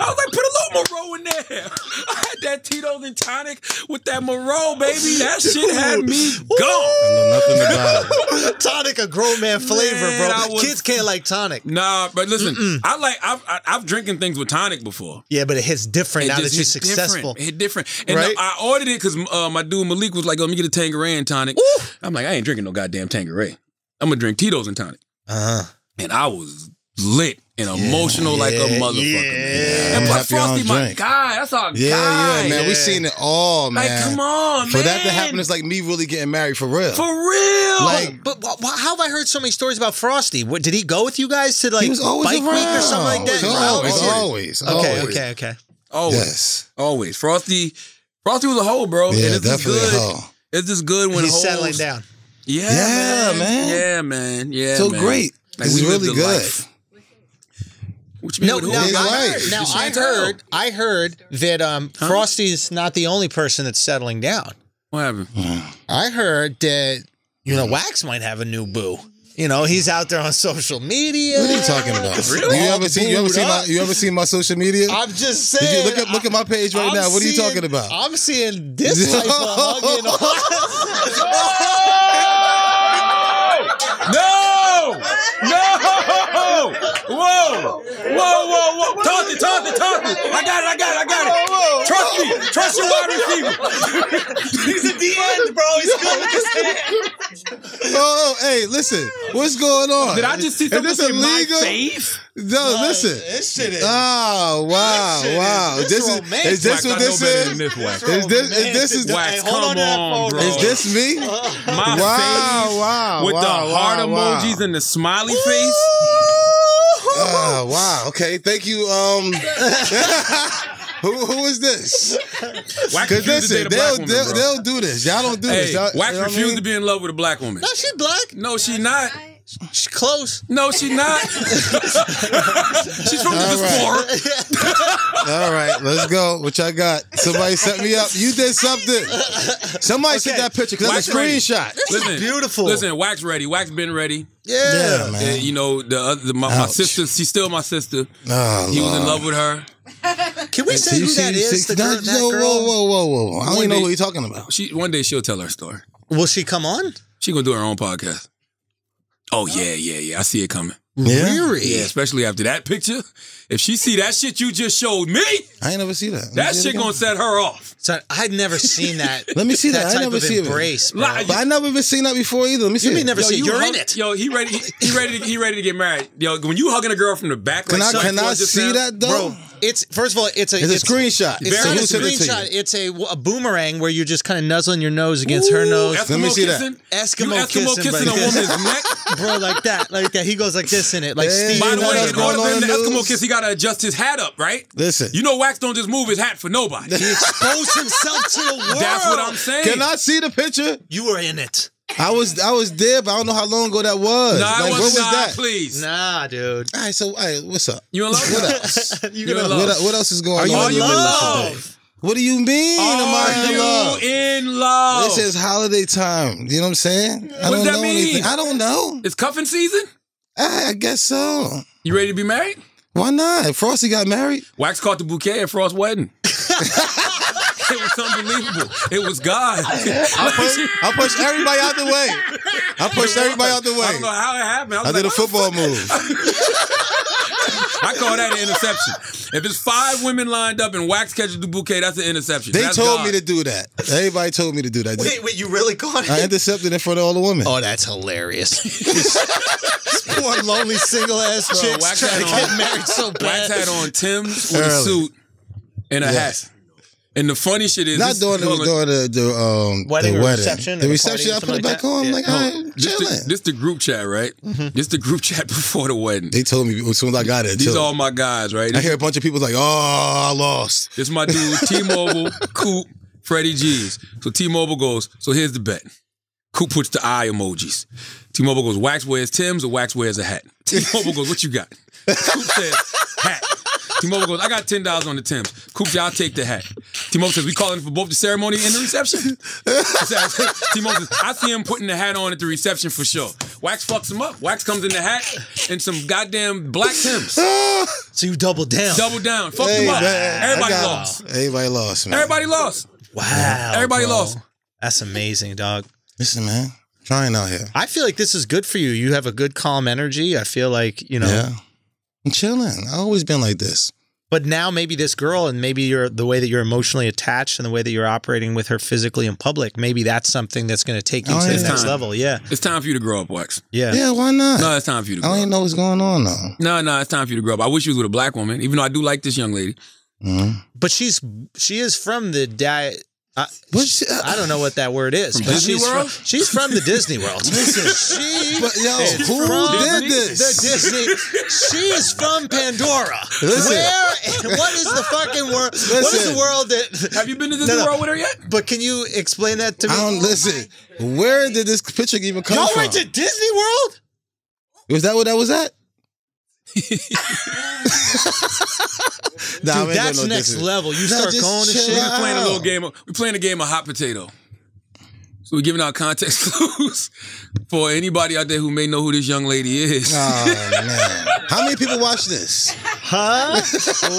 I was like, put a little Moreau in there. I had that Tito's and tonic with that Moreau, baby. That shit had me gone. I know nothing about it. Tonic, a grown man flavor, Man, bro. was- Kids can't like tonic. Nah, but listen, I like I've I- I've drinking things with tonic before. Yeah, but it hits different now that you're successful. Different. It hit different. And Right? I ordered it because uh, my dude Malik was like, "Let me get a Tanqueray and tonic." I'm like, I ain't drinking no goddamn Tanqueray. I'm gonna drink Tito's and tonic. Uh-huh. And I was lit and emotional like a motherfucker. yeah. Man. And I'm plus happy I don't Frosty, my drink. guy. That's our Yeah, guy. yeah, man. We seen it all, man. Like, come on, For man. that to happen, it's like me really getting married for real. for real. Like- But wh- wh- how have I heard so many stories about Frosty? What, did he go with you guys to like he bike around. week or something like that? Always, Oh, always, Okay, always. okay, okay. always, Yes. always. Frosty, Frosty was a hoe, bro. Yeah, and it's just definitely a good. hoe. It's just good when He's hoes- settling down. Yeah, Yeah, man. man. Yeah, man. Yeah, So man. great. Like, This is really good. life. What you mean No, with now, I, wife. now I heard, I heard that um, Frosty's not the only person that's settling down. What happened? I heard that you know Wax might have a new boo. You know, he's out there on social media. What are you talking about? Really? You ever seen? You ever seen my? You ever seen my social media? I'm just Did saying. you look at look at my page right I'm now? What are you seeing- talking about? I'm seeing this type of hugging. No! No! Whoa! Whoa, whoa, whoa! Toss it, toss it, toss it! I got it, I got it, I got it! Trust me! Trust your wide receiver! He's at the end, bro. He's good with his hand. Oh, hey, listen. What's going on? Did I just see something this in my face? No, listen. This shit is. Oh wow, This shit is- wow! this This is romantic. is this Wax, what I know this better than is? this, Wax. Is this is this is Wax, Hey, hold come on to that on, phone, bro. bro. is this me? my Wow, face wow, with wow, the wow, heart wow. emojis and the smiley face? Oh wow. Okay, thank you. Um, who who is this? Wax Because refused to listen, date a black they'll woman, they'll, bro. they'll do this. Y'all don't do this. Hey, Y'all, Wax you know what I refused mean? to be in love with a black woman. No, she black. No, she not. She's close. No, she not. She's from All the right. All right, let's go. What y'all got? Somebody set me up. You did something. Somebody sent that picture because that's a Wax ready. screenshot. Listen, beautiful. Listen, Wax ready. Wax been ready. Yeah, Yeah, man. And, you know, the, other the my, my sister, she's still my sister. Oh, He was in love with her. Can we say who see- that you is? see- The girl, that- that whoa, girl? whoa, whoa, whoa, whoa! I don't One even know day- what you're talking about. She one day she'll tell her story. Will she come on? She gonna do her own podcast. Oh yeah, yeah, yeah. I see it coming. Yeah, Really? Yeah, especially after that picture. If she see that shit you just showed me, I ain't never see that. Let me that see it shit again. gonna set her off. So I'd never seen that. Let me see that. I type never of see it. embrace, bro. Like- But I never even seen that before either. Let me see. You it. mean never see? you You're hug- in it. Yo, he ready. He, he ready. To, he ready to get married. Yo, when you hugging a girl from the back, Can like I Sonny can I Ford just see now- that though? bro. It's first of all, it's a It's a screenshot. It's So not who a sent it to you? screenshot. It's a, a boomerang where you're just kind of nuzzling your nose against her nose, Eskimo Let me see that. kissing? Eskimo you Eskimo kissing, kissing, but- a woman's neck. bro, like that, like that. He goes like this in it, like Yeah, Steve. By the know way, that's in order going for him on to the Eskimo news? kiss, he gotta adjust his hat up, right? Listen. You know, Wax don't just move his hat for nobody. he exposed himself to the world. That's what I'm saying. Can I see the picture? You were in it. I was I was there, but I don't know how long ago that was. Nah, like, was, was nah, that? please. Nah, dude. All right, so all right, what's up? You in love? What else? you You in love? What, what else is going Are on? Are in you in love? love? What do you mean? am Are I in you love? in love? This is holiday time. You know what I'm saying? I What don't that know mean? anything. I don't know. It's cuffing season. I, I guess so. You ready to be married? Why not? Frosty got married. Wax caught the bouquet at Frost's wedding. it was unbelievable. It was God. I pushed, I pushed everybody out the way. I pushed everybody out the way. I don't know how it happened. I, I did a football move. I call that an interception. If it's five women lined up and Wax catches the bouquet, that's an interception. They That's told God. me to do that. Everybody told me to do that. Wait, wait, you really caught it? I intercepted in front of all the women. Oh, that's hilarious. Poor lonely single ass Bro, chicks Wax trying had to on- get married so bad. Wax had on Tim's with a Early. suit and a Yes. hat. And the funny shit is, Not this- during the, hold during the, the um Wedding the wedding. reception The the reception, I put it back like on. I'm like, Yeah. all this chilling. the, this the group chat, right? This the group chat before the wedding. they told me as soon as I got it. These are all my guys, right? I hear a bunch of people like, "Oh, I lost." This is my dude, T-Mobile, Coop, Freddie G's. So T-Mobile goes, so here's the bet. Coop puts the eye emojis. T-Mobile goes, Wax wears Tim's or Wax wears a hat. T-Mobile goes, what you got? Coop says, hat. T-Mobile goes, I got $10 on the Tim's. Coop says, I'll take the hat. Timo says we calling for both the ceremony and the reception. Timo says I see him putting the hat on at the reception for sure. Wax fucks him up. Wax comes in the hat and some goddamn black Tims. So you double down. Double down. Fuck Hey, him up. man, Everybody got- lost. Everybody lost, man. Everybody lost. Wow. Everybody bro. lost. That's amazing, dog. Listen, man. Trying out here. I feel like this is good for you. You have a good calm energy. I feel like, you know, Yeah. I'm chilling. I always been like this. but now maybe this girl and maybe you're the way that you're emotionally attached and the way that you're operating with her physically in public, maybe that's something that's going to take you Oh, to yeah. the next Time. level. Yeah. It's time for you to grow up, Wax. Yeah. Yeah, why not? No, it's time for you to I grow don't up. even know what's going on though. No, no, it's time for you to grow up. I wish you was with a black woman, even though I do like this young lady. Mhm. But she's she is from the di- I, But she- uh, I don't know what that word is. From Disney she's World? From, she's from the Disney World. Listen, she But yo, is who from did the? Disney. She is from Pandora. Listen. Where? What is the fucking world? What is the world that? Have you been to Disney No, no. World with her yet? But can you explain that to me? I don't listen. Where did this picture even come Y'all from? went to Disney World? Was that what that was at? nah, Dude, that's no next Disney. level. You start just going to shit. We're playing a little game. Of, we're playing a game of hot potato. So we're giving out context clues for anybody out there who may know who this young lady is. Oh man, how many people watch this? Huh?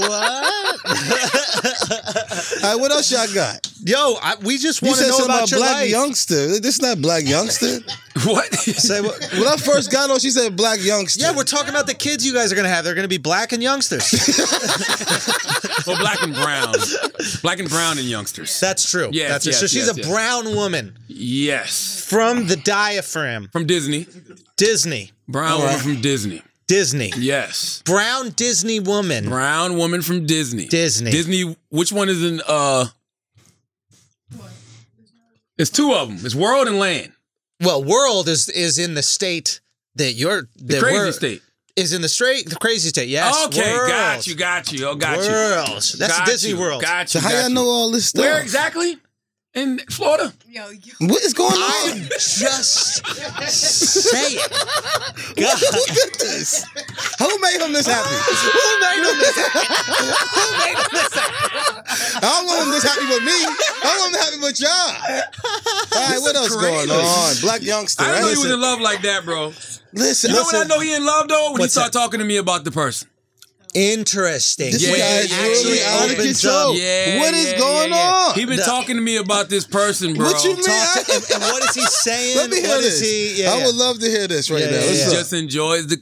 what? All right, what else y'all got? Yo, I, we just want to said know something about, about your black life. youngster. This is not Blac Youngsta. what? Say what? when I first got on, she said Blac Youngsta. Yeah, we're talking about the kids you guys are going to have. They're going to be black and youngsters. well, black and brown. Black and brown and youngsters. That's true. Yes, That's yes, so she's yes, a brown woman Yes. from the diaphragm. From Disney. Disney. Brown woman from Disney. Disney. Yes. Brown Disney woman. Brown woman from Disney. Disney. Disney. Which one is in? uh It's two of them. It's World and Land. Well, world is is in the state that you're The that crazy state. is in the straight the crazy state. Yes. okay, world. got you, got you, oh, got you. World. That's Got Disney you, World. Got So you. how got y'all you. know all this stuff? Where exactly? In Florida. Yo, yo. What is going on? I'm on? just saying. Who did this? Who made him this happy? Who made him this happy? Who made him this happy? I don't want him this happy with me. I want him happy with y'all. All right, what else going on? Blac Youngsta. I didn't know right? he was in love like that, bro. Listen, You know when I know he in love though? When What's he start that? talking to me about the person. Interesting. This Yeah, guy is yeah, really out of control. Yeah. What is yeah, going yeah, on? He been The- talking to me about this person, bro. What you mean? Talk to- and, and what is he saying? Let me hear What this. is he? I would love to hear this right now. yeah, What's yeah. up? just enjoys the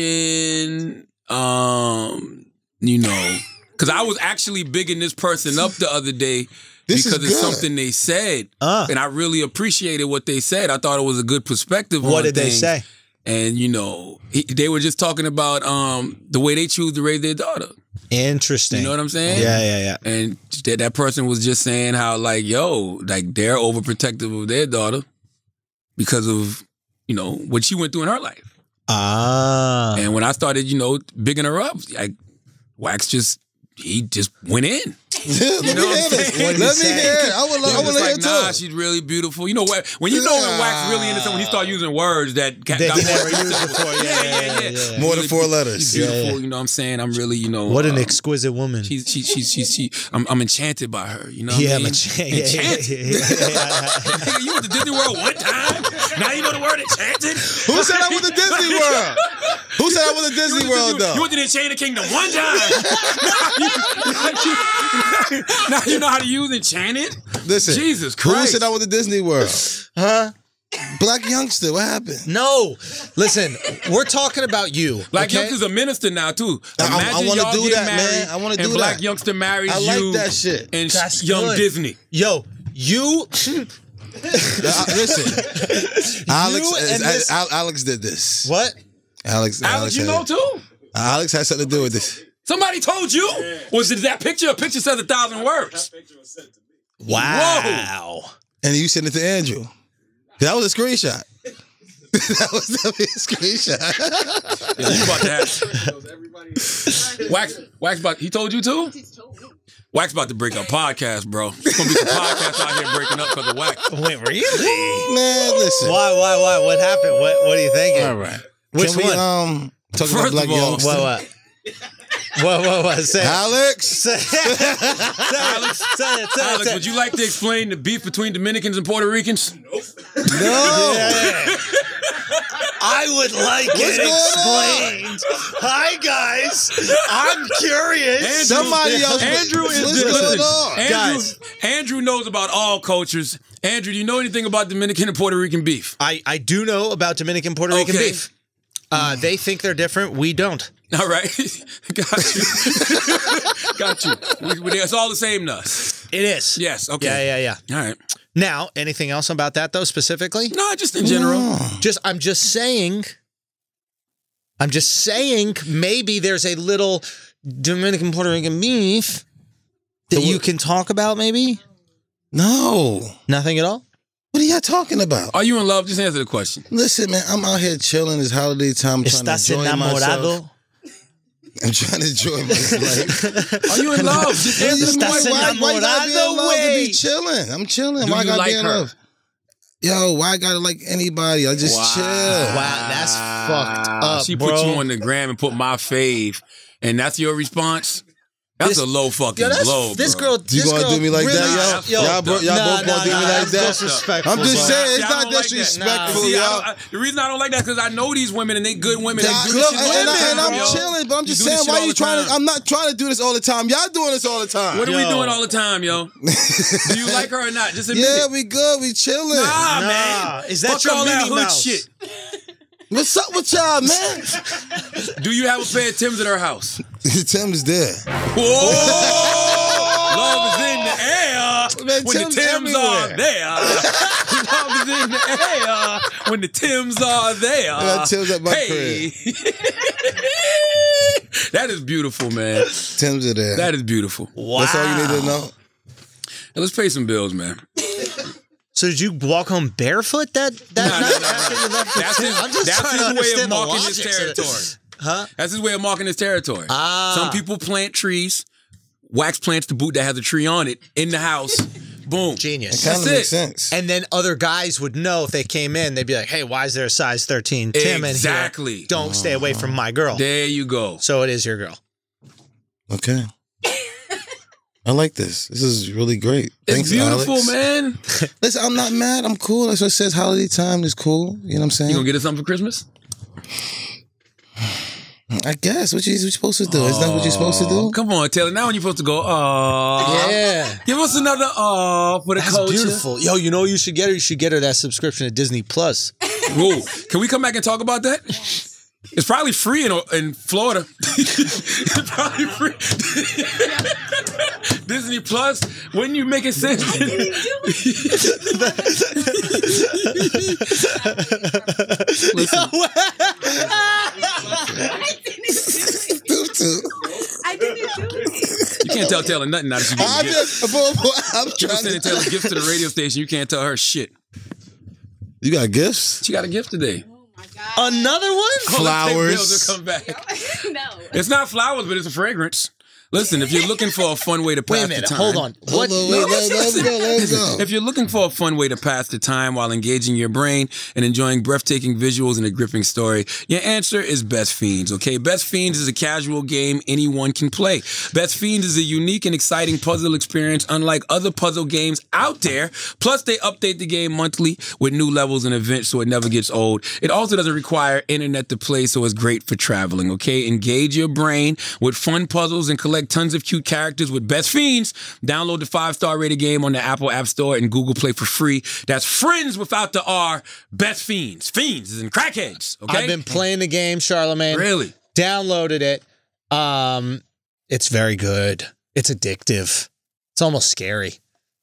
conversation. Um, you know, because I was actually bigging this person up the other day This because it's something they said, Uh. and I really appreciated what they said. I thought it was a good perspective. What did they say? And you know, he, they were just talking about um the way they choose to raise their daughter. Interesting. You know what I'm saying? Yeah, yeah, yeah. And that that person was just saying how like, yo, like they're overprotective of their daughter because of you know what she went through in her life. Ah. And when I started, you know, bigging her up, like Wax just he just went in. Let me know what hear I'm this. saying? Let me hear it. I would, He I would hear like, it nah, too. she's really beautiful. You know what? When you know when Wax really into something, when he start using words that got, That never used before. Yeah, Yeah, yeah, yeah. yeah. More than four letters. She's beautiful. Yeah, yeah. You know what I'm saying? I'm really, you know, What an um, exquisite woman. She's she she she she. I'm I'm enchanted by her. You know. What yeah, I mean? I'm enchan- yeah, yeah, enchanted. yeah, yeah, Nigga, you went to Disney World one time. Now you know the word enchanted. Who said I went to Disney World? Who said I was to You Disney went World you- though? You went to the Enchanted Kingdom one time. now, you, now you know how to use enchanted. Listen, Jesus Christ. Who said I went to Disney World? Huh? Blac Youngsta. What happened? No. Listen, we're talking about you. Black okay? youngster's a minister now too. I- I- I Imagine wanna y'all do that, married man. I wanna and do Black that. youngster marries I like you. that shit. And That's young good. Disney. Yo, you. Listen, Alex, and is- this- Alex did this. what? Alex, Alex, you had, know too. Uh, Alex had something to do with this. Somebody told you. Was it that picture? A picture says a thousand words. That picture was sent to me. Wow. And you sent it to Andrew. That was a screenshot. that was definitely a screenshot. Yeah, you about to have. Wax, Wax, about, he told you too. Wax about to break up podcast, bro. There's gonna be some podcasts out here breaking up because of Wax. Wait, really? Man, listen. Why, why, why? What happened? What What are you thinking? All right. Which Can we, one? um, talk about First Black of all- youngster? What, what? What? What? What? Say it. Alex. Say it. Say. Alex, Say. Say. Alex, Say would you like to explain the beef between Dominicans and Puerto Ricans? No. I would like What's it going explained. Hi guys, I'm curious. Somebody else. Andrew is What's listen, going on? Andrew, Guys. Andrew knows about all cultures. Andrew, do you know anything about Dominican and Puerto Rican beef? I I do know about Dominican Puerto Rican Okay. beef. Uh, they think they're different. We don't. All right, got you, got you. We- we- It's all the same to us. It is. Yes. Okay. Yeah. Yeah. Yeah. All right. Now, anything else about that though specifically? No, just in general. Just I'm just saying. I'm just saying maybe there's a little Dominican Puerto Rican beef that you can talk about. Maybe No. nothing at all. What are y'all talking about? Are you in love? Just answer the question. Listen, man, I'm out here chilling. It's holiday time. I'm trying to Estás enjoy myself. I'm trying to enjoy my life. Are you in love? Just answer the why, question. why, why you gotta be in love to way. be chilling? I'm chilling. Do why I you gotta like be in her? love? Yo, why I gotta like anybody? I just chill. Wow, that's fucked up, She bro. put you on the gram and put my fave, and that's your response. That's This- a low fucking Yo, that's, blow. this bro. girl. You this gonna girl do me like really, that, yo? Y'all, bro, y'all Nah, both nah, gonna do me nah, like that? disrespectful, I'm just bro. saying, it's not don't like disrespectful, See, y'all. don't- the reason I don't like that because I know these women and they good women. They do look, shit and, all and I- time, and I'm yo. chilling, but I'm just saying, why all you trying to? I'm not trying to do this all the time. Y'all doing this all the time. What are we doing all the time, yo? do you like her or not? Just admit yeah, it. we good. We chilling. Nah, Nah, man. is that Fuck your all that Minnie hood Mouse? shit. What's up with y'all, man? Do you have a pair of Tims at her house? Tim's there. Whoa! Love is in the air Man, when Tim's the Tims are there. Love is in the air when the Tims are there. got Timbs at my hey. that is beautiful, man. Tim's are there. That is beautiful. Wow. That's all you need to know. Hey, let's pay some bills, man. So did you walk home barefoot that that Nah, nah, night nah, after nah. you left That's his, I'm just that's trying his to way of understand marking his territory. Huh? That's his way of marking his territory. Ah. Some people plant trees, wax plants the boot that has a tree on it in the house. Boom. Genius. Kind That's of it. makes sense. And then other guys would know if they came in, they'd be like, "Hey, why is there a size 13 Tim Exactly. in here? Don't stay away from my girl." There you go. So it is your girl. Okay. I like this. This is really great. It's Thanks, beautiful, Alex. man. Listen, I'm not mad. I'm cool. That's what it says. Holiday time is cool. You know what I'm saying? You gonna get us something for Christmas? I guess. What you, what you supposed to do? Isn't that what you're supposed to do? Oh, come on, Taylor. Now when you're supposed to go, oh, Yeah. Give us another oh for the That's culture. beautiful. Yo, you know you should get her? You should get her that subscription to Disney Plus. Whoa. Can we come back and talk about that? It's probably free in in Florida. it's probably free. Disney Plus. Wouldn't you make it sense? Listen, I didn't do it. you can't tell Taylor nothing now that she's I'm just, boy, boy, I'm You're trying sending to Taylor gifts to the radio station. You can't tell her shit. You got gifts? She got a gift today. Another one? Let's take Flowers. bills come back. no. It's not flowers, but it's a fragrance. Listen, if you're looking for a fun way to pass Wait a the minute. time, Hold on. Hold on, wait, let, let him go, let him go. If you're looking for a fun way to pass the time while engaging your brain and enjoying breathtaking visuals and a gripping story, your answer is Best Fiends, okay? Best Fiends is a casual game anyone can play. Best Fiends is a unique and exciting puzzle experience unlike other puzzle games out there. Plus, they update the game monthly with new levels and events so it never gets old. It also doesn't require internet to play, so it's great for traveling, okay? Engage your brain with fun puzzles and collect tons of cute characters with Best Fiends. Download the five star rated game on the Apple App Store and Google Play for free. That's Friends without the R. Best Fiends. Fiends is in crackheads. Okay. I've been playing the game, Charlamagne. really. Downloaded it. Um, it's very good. It's addictive. It's almost scary.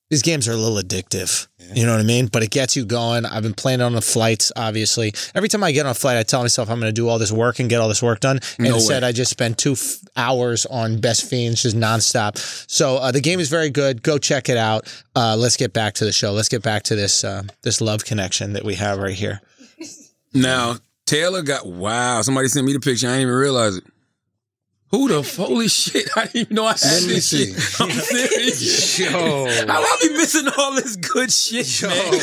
These games are a little addictive. You know what I mean? But it gets you going. I've been playing on the flights, obviously. Every time I get on a flight, I tell myself I'm going to do all this work and get all this work done. And No instead, way. I just spend two f- hours on Best Fiends, just nonstop. So uh, the game is very good. Go check it out. Uh, let's get back to the show. Let's get back to this uh, this love connection that we have right here. Now, Taylor got, wow, somebody sent me the picture. I didn't even realize it. Who the holy shit? I didn't even know I had Let me this see. shit. I'm serious. Yo. How I be missing all this good shit, man?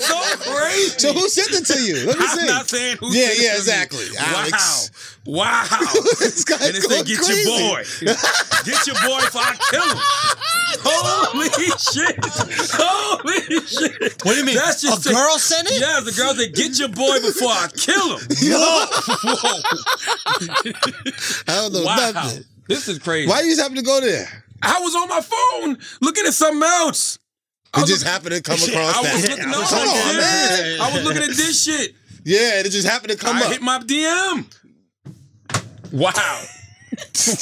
So crazy. So who sent it to you? Let me I'm see. not saying who Yeah, sent it yeah, to me. exactly. Alex. Wow. This guy's and it going said, get crazy. your boy. Get your boy if I kill him. Holy shit. Holy shit. What do you mean? That's just a girl sent it? Yeah, the girl said, get your boy before I kill him. Whoa! I don't know Wow. nothing. This is crazy. Why you just happen to go there? I was on my phone looking at something else. It was just look- happened to come I across was that. looking, no, Come on, yeah. man. I was looking at this shit. Yeah, it just happened to come I up. hit my DM. Wow.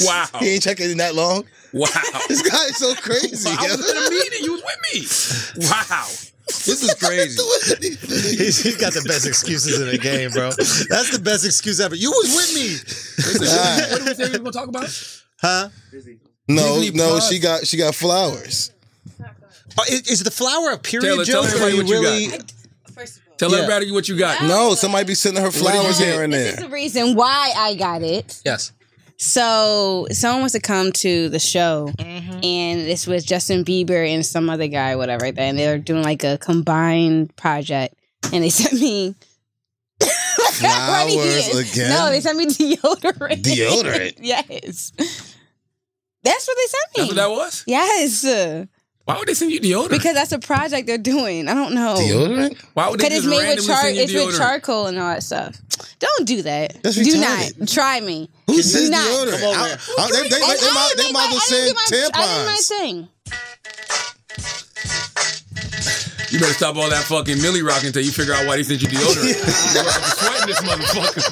Wow. He ain't checking in that long. Wow. This guy is so crazy. I was in a meeting. You was with me. Wow. This is crazy. He's, he's got the best excuses in the game, bro. That's the best excuse ever. You was with me, What did we say we were going to talk about? huh? no, Disney no, Plus. she got she got flowers. Oh, is, is the flower a period Taylor, tell joke? everybody you what you really? got. First of all, Tell Yeah. everybody what you got. No, somebody be sending her flowers here and This is there. the reason why I got it. Yes. So someone wants to come to the show, mm-hmm. and this was Justin Bieber and some other guy, whatever. And they're doing like a combined project, and they sent me. Right Flowers here. again? No, they sent me deodorant. Deodorant? yes. That's what they sent me. That's what that was? Yes, Why would they send you deodorant? because that's a project they're doing. I don't know. Deodorant? Why would they Because just it's made with char- send you it's with charcoal and all that stuff. Don't do that. That's do retarded. not try me. Who Do says not. deodorant? Come over I- here. I- they, they, they, they, I might, didn't they might my- have I didn't said do my- I didn't my tampons. thing. You better stop all that fucking Millie rock until you figure out why they sent you deodorant. You're working for sweating this motherfucker.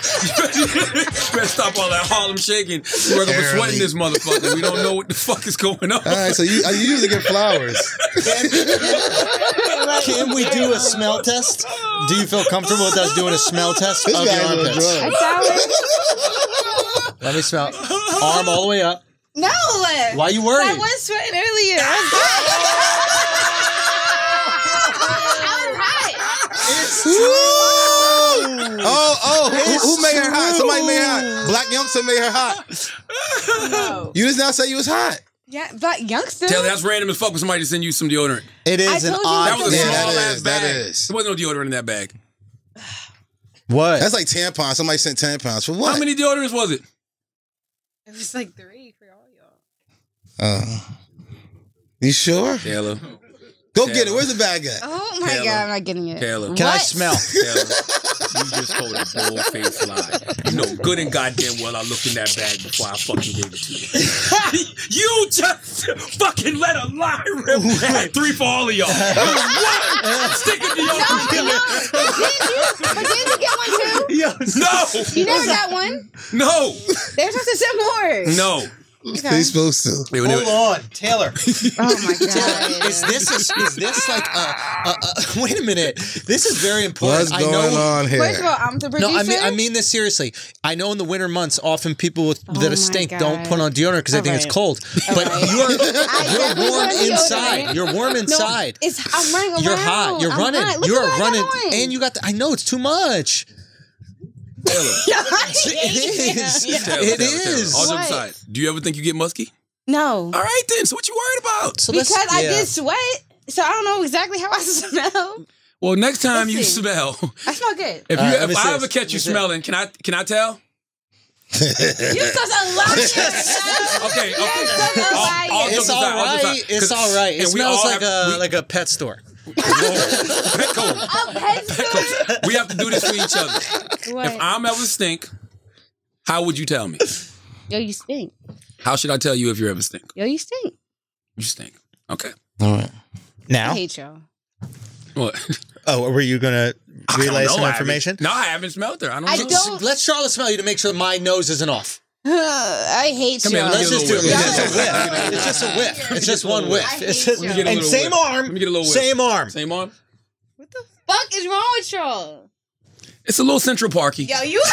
You better stop all that Harlem shaking. You're working for sweating this motherfucker. We don't know what the fuck is going on. All right, so you, you usually get flowers. Can we do a smell test? Do you feel comfortable with us doing a smell test This of your guy's on armpits? I drugs. sour? Let me smell. Arm all the way up. No. Why you worried? I was sweating earlier. I was Oh, oh, who, who made her hot? Somebody made her hot. Blac Youngsta made her hot. No. You just now say you was hot. Yeah, but youngster. Taylor, that's random as fuck for somebody to send you some deodorant. It is I an told you odd That was a Yeah, that small is, ass that bag. is. There wasn't no deodorant in that bag. What? That's like tampons. Somebody sent tampons for what? How many deodorants was it? It was like three for all y'all. Uh, you sure? Taylor. Go get it. Where's the bag at? Oh my Taylor. god, I'm not getting it. Taylor. Can I smell? Taylor. You just told a bold faced lie. You know good and goddamn well I looked in that bag before I fucking gave it to you. you just fucking let a lie rip. Like three for all of y'all. what? Stick a deodorant in there. But didn't you get one too? No. You never got one. No. They're supposed to send more. No. Okay. They supposed to. They would do Hold on, Taylor. Oh my god. Is this a, is this like a, a, a wait a minute? This is very important. What's I going know. on here? First of all, I'm the producer. No, I mean I mean this seriously. I know in the winter months, often people with, oh that Oh my are stink don't put on deodorant because they think it's Alright. cold. But Alright. you're you're warm inside. You're warm No, inside. it's I'm running around. You're hot. You're I'm running. hot. Look You're at what I got running, and you got. The, I know it's too much. Taylor. It is. Taylor, It Taylor, Taylor. All jokes What? aside, do you ever think you get musky? No, All right then. So what you worried about? So let's- because I yeah. did sweat, so I don't know exactly how I smell. Well, next time Let's you see. smell, I smell good. if you All right, let if I ever this. catch Let you me see. smelling, can I can I tell? You're such a liar. Okay, okay. such a All- liar. all jokes It's all aside, all jokes right. aside. It's 'Cause- all right. It and smells all like have- a we- like a pet store. Petco. A pet store? We have to do this for each other. What? If I'm ever stink, how would you tell me? Yo, you stink. How should I tell you if you're ever stink? Yo, you stink. You stink. Okay. All right. Now. I Now, hate y'all. What? oh, were you gonna relay know. some I information? No, I haven't smelled her. I don't I know. don't- Let Charlotte smell you to make sure my nose isn't off. I hate Come here, y'all. let me Let's just do it. It's just a whiff. whiff. It's just a whiff. It's just one I whiff. hate just, y'all. Let me get a and little same whiff. arm. Let me get a little whiff. Same arm. Same arm. What the fuck is wrong with y'all? It's a little Central Parky. Yo, you.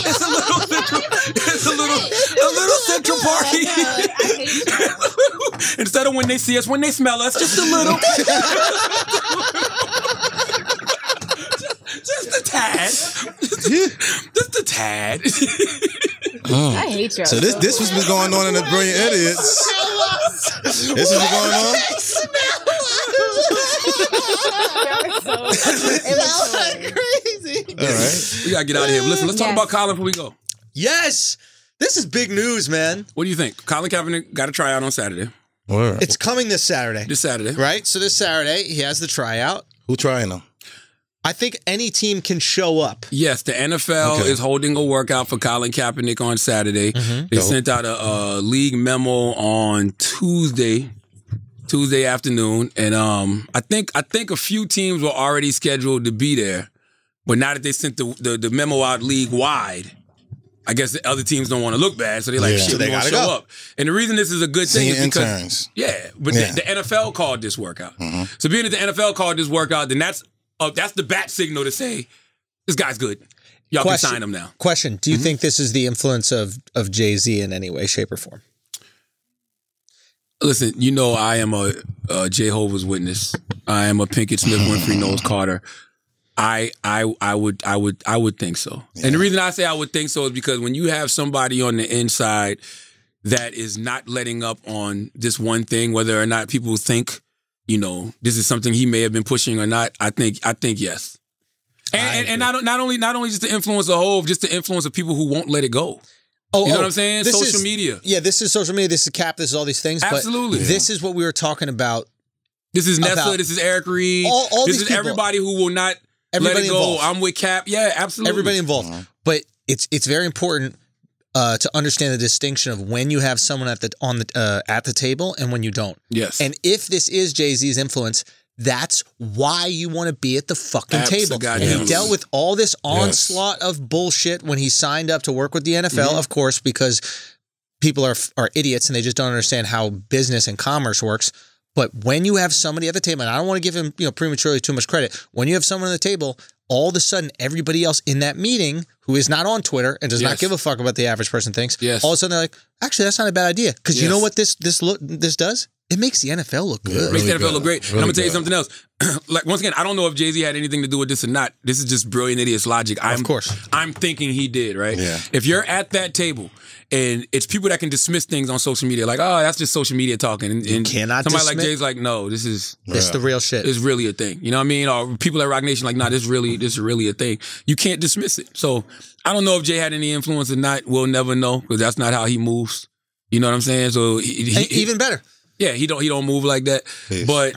It's a little Central. It's a little a little Central Parky. I hate y'all. Instead of when they see us, when they smell us, just a little. Just a tad. Just a tad. Oh. I hate y'all. So this this was been going on in the Brilliant Idiots. This has been going on. it was so, it so crazy. about this. We gotta get out of here. Listen, let's talk Yes. about Colin before we go. Yes, this is big news, man. What do you think? Colin Kaepernick got a tryout on Saturday. Word. It's coming this Saturday, This Saturday. right? So this Saturday he has the tryout. Who trying them? I think any team can show up. Yes, the NFL Okay. is holding a workout for Colin Kaepernick on Saturday. Mm-hmm. They Dope. sent out a, a league memo on Tuesday, Tuesday afternoon, and um, I think I think a few teams were already scheduled to be there, but now that they sent the the, the memo out league wide. I guess the other teams don't want to look bad, so they're like, Yeah. "Shit, So they to gotta show go. up." And the reason this is a good thing is because interns. yeah, but Yeah. The, the NFL called this workout. Mm-hmm. So being that the NFL called this workout, then that's uh, that's the bat signal to say this guy's good. Y'all Question- can sign him now. Question: Do you think this is the influence of of Jay Z in any way, shape, or form? Listen, you know I am a, a Jehovah's Witness. I am a Pinkett Smith Winfrey Knowles Carter. I I I would I would I would think so. And the reason I say I would think so is because when you have somebody on the inside that is not letting up on this one thing, whether or not people think, you know, this is something he may have been pushing or not, I think I think yes. And, and, and not, not only not only just to influence the whole, just to influence the people who won't let it go. Oh, You know oh, what I'm saying? this Social is- media. Yeah, this is social media. This is Cap. This is all these things. Absolutely. But this is what we were talking about. This is Nessa. About- This is Eric Reid. All- all this these is people. everybody who will not Everybody let it go. involved. I'm with Cap. Yeah, absolutely. Everybody involved. Uh-huh. But it's it's very important uh, to understand the distinction of when you have someone at the on the uh, at the table and when you don't. Yes. And if this is Jay Z's influence, that's why you want to be at the fucking table. And he dealt with all this onslaught of bullshit when he signed up to work with the NFL, Mm-hmm. of course, because people are are idiots and they just don't understand how business and commerce works. But when you have somebody at the table, and I don't want to give him, you know, prematurely too much credit, when you have someone at the table, all of a sudden everybody else in that meeting who is not on Twitter and does not give a fuck about the average person thinks, Yes. all of a sudden they're like, actually, that's not a bad idea. Because you know what this this look this does? It makes the NFL look good. Makes the Really NFL look good. great. and I'm gonna tell you good. something else. like once again, I don't know if Jay Z had anything to do with this or not. This is just brilliant idiots logic. I'm, course. I'm thinking he did. Right. Yeah. If you're at that table and it's people that can dismiss things on social media, like oh that's just social media talking, and, and cannot somebody like dismiss- Jay's like no, this is This is the real shit. It's really a thing. You know what I mean? Or people at Roc Nation like, nah, this really, this is really a thing. You can't dismiss it. So I don't know if Jay had any influence or not. We'll never know because that's not how he moves. You know what I'm saying? So he, he- even better. yeah, he don't he don't move like that. Peace. But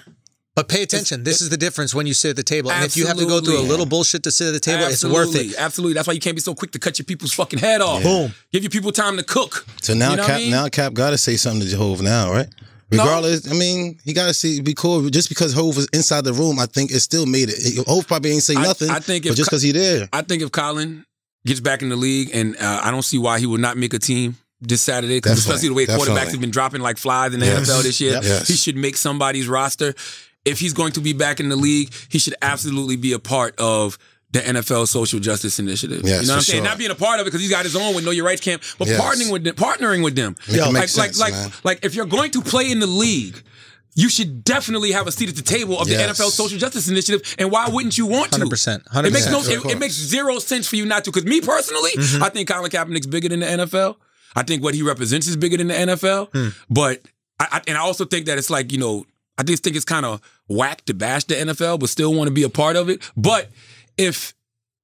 But pay attention. This is the difference when you sit at the table. And if you have to go through a little bullshit to sit at the table, it's worth it. Absolutely. That's why you can't be so quick to cut your people's fucking head off. Boom. Give your people time to cook. So now You know Cap I mean? now Cap gotta say something to Jehovah now, right? Regardless, I mean, he gotta see be cool. Just because Hov was inside the room, I think it still made it. Hov probably ain't say I- nothing. I think but if just because he there, I think if Colin gets back in the league, and uh, I don't see why he would not make a team this Saturday, especially the way quarterbacks have been dropping like flies in the Yes. NFL this year, Yep. Yes. he should make somebody's roster. If he's going to be back in the league, he should absolutely be a part of the NFL social justice initiative. Yes, you know what I'm saying? sure. Not being a part of it because he's got his own with Know Your Rights camp, but Yes. partnering with them, partnering with them. Make it like make like sense, like man. like if you're going to play in the league. You should definitely have a seat at the table of the NFL social justice initiative, and why wouldn't you want to? 100%, It makes no. It, it makes zero sense for you not to. Because me personally, Mm-hmm. I think Colin Kaepernick's bigger than the NFL. I think what he represents is bigger than the NFL. Hmm. But I, I and I also think that it's like you know I just think it's kind of whack to bash the NFL, but still want to be a part of it. But if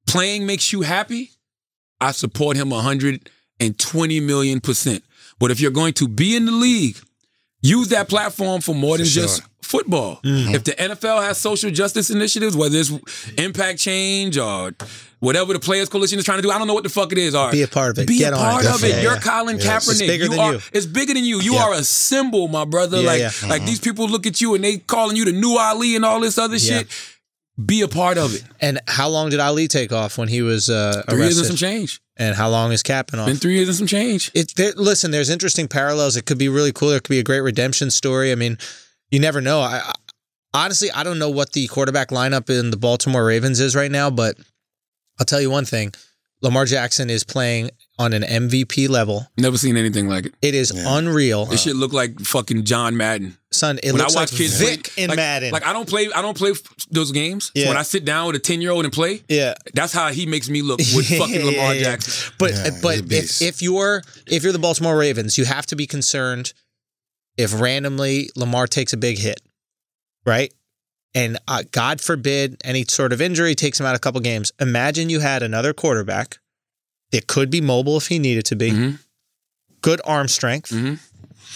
playing makes you happy, I support him 120 million percent. But if you're going to be in the league, use that platform for more than For just sure. football. Mm-hmm. If the NFL has social justice initiatives, whether it's impact change or whatever the Players Coalition is trying to do, I don't know what the fuck it is. Or Be a part of it. Be Get a it. part of it. Definitely. You're Yeah, Colin Kaepernick. It's bigger you than are, you. It's bigger than you. You Yeah. are a symbol, my brother. Yeah, like, yeah. like uh-huh. these people look at you and they calling you the new Ali and all this other Yeah. shit. Be a part of it. And how long did Ali take off when he was uh, Three years and some change. and how long is Capping off? Been three years and some change. It, there, listen, there's interesting parallels. It could be really cool. There could be a great redemption story. I mean, you never know. I, I honestly, I don't know what the quarterback lineup in the Baltimore Ravens is right now, but I'll tell you one thing: Lamar Jackson is playing on an MVP level. Never seen anything like it. It is unreal, This shit look like fucking John Madden. son. It when I looks watch like kids Vic play, in like, Madden. like I don't play, I don't play those games. So Yeah. when I sit down with a ten year old and play, yeah, that's how he makes me look with fucking Lamar Yeah, yeah. Jackson. But Yeah, but if, if you're if you're the Baltimore Ravens, you have to be concerned if randomly Lamar takes a big hit, right? And uh, God forbid any sort of injury takes him out a couple games. Imagine you had another quarterback that could be mobile if he needed to be, Mhm. good arm strength Mhm.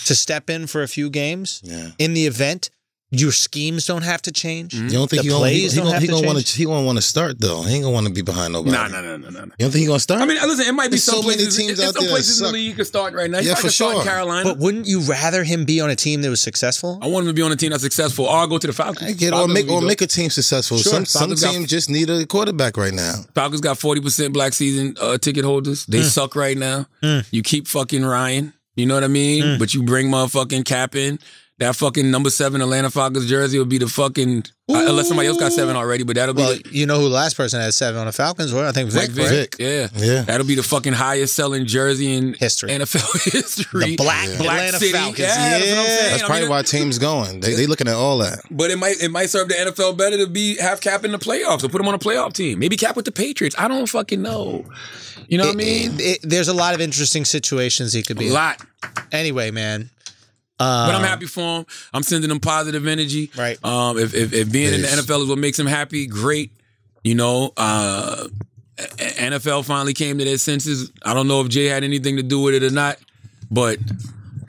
to step in for a few games Yeah. in the event your schemes don't have to change. You don't think The he gonna, he, plays he don't gonna, he gonna wanna, he gonna want to start though. He ain't gonna want to be behind nobody. Nah, nah, nah, nah, nah. nah. You don't think he gonna start? I mean, listen, it might be There's some so many places, teams there's out some there that places in the league you could start right now. He Yeah, for could start sure. Carolina. But wouldn't you rather him be on a team that was successful? I want him to be on a team that's successful, or I'll go to the Falcons. I get or make would be or dope. make a team successful. Sure, some some Falcons got- teams just need a quarterback right now. Falcons got forty percent black season uh, ticket holders. They hmm. suck right now. Hmm. You keep fucking Ryan. You know what I mean? Hmm. But you bring motherfucking Cap in. That fucking number seven Atlanta Falcons jersey will be the fucking uh, unless somebody else got seven already. But that'll be Well, the, you know who the last person had seven on the Falcons were? I think Vic. Vic. Vic. Yeah, Yeah. That'll be the fucking highest selling jersey in History. NFL history. The black Atlanta city. Falcons. Yeah, that's what I'm Yeah. saying. That's I probably mean, why teams going. They they looking at all that. But it might it might serve the NFL better to be have Cap in the playoffs or put him on a playoff team. Maybe Cap with the Patriots. I don't fucking know. You know what I mean? It- it- there's a lot of interesting situations he could be a in. lot. Anyway, man. But I'm happy for him. I'm sending him positive energy. Right. Um, if, if, if being in the NFL is what makes him happy, great. You know, uh, NFL finally came to their senses. I don't know if Jay had anything to do with it or not, but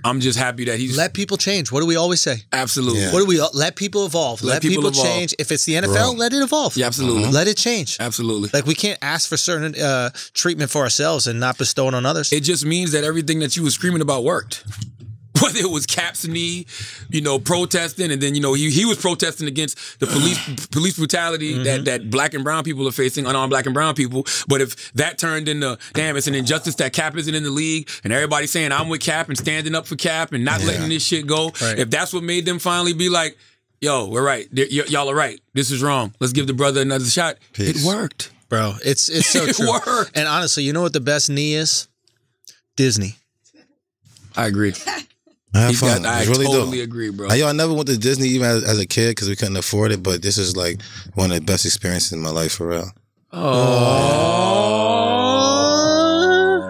I'm just happy that he's Let people change. What do we always say? absolutely. Yeah. What do we let people evolve? Let, Let people, people evolve. change. If it's the NFL, Bro. let it evolve. Yeah, absolutely. Let it change. Absolutely. Like we can't ask for certain uh, treatment for ourselves and not bestow it on others. It just means that everything that you were screaming about worked. Whether it was Kaep's knee, you know, protesting, and then you know he he was protesting against the police police brutality Mm-hmm. that that black and brown people are facing, unarmed black and brown people. But if that turned into damn, it's an injustice that Kaep isn't in the league, and everybody saying I'm with Kaep and standing up for Kaep and not letting this shit go. Right. If that's what made them finally be like, "Yo, we're right. Y- y- y'all are right. This is wrong. Let's give the brother another shot." Peace. It worked. Bro, it's it's so It true. worked. And honestly, you know what the best knee is? Disney. I agree. I have fun. got, I really totally dope. agree, bro. I, yo, I never went to Disney even as, as a kid because we couldn't afford it. But this is like one of the best experiences in my life for real. Oh.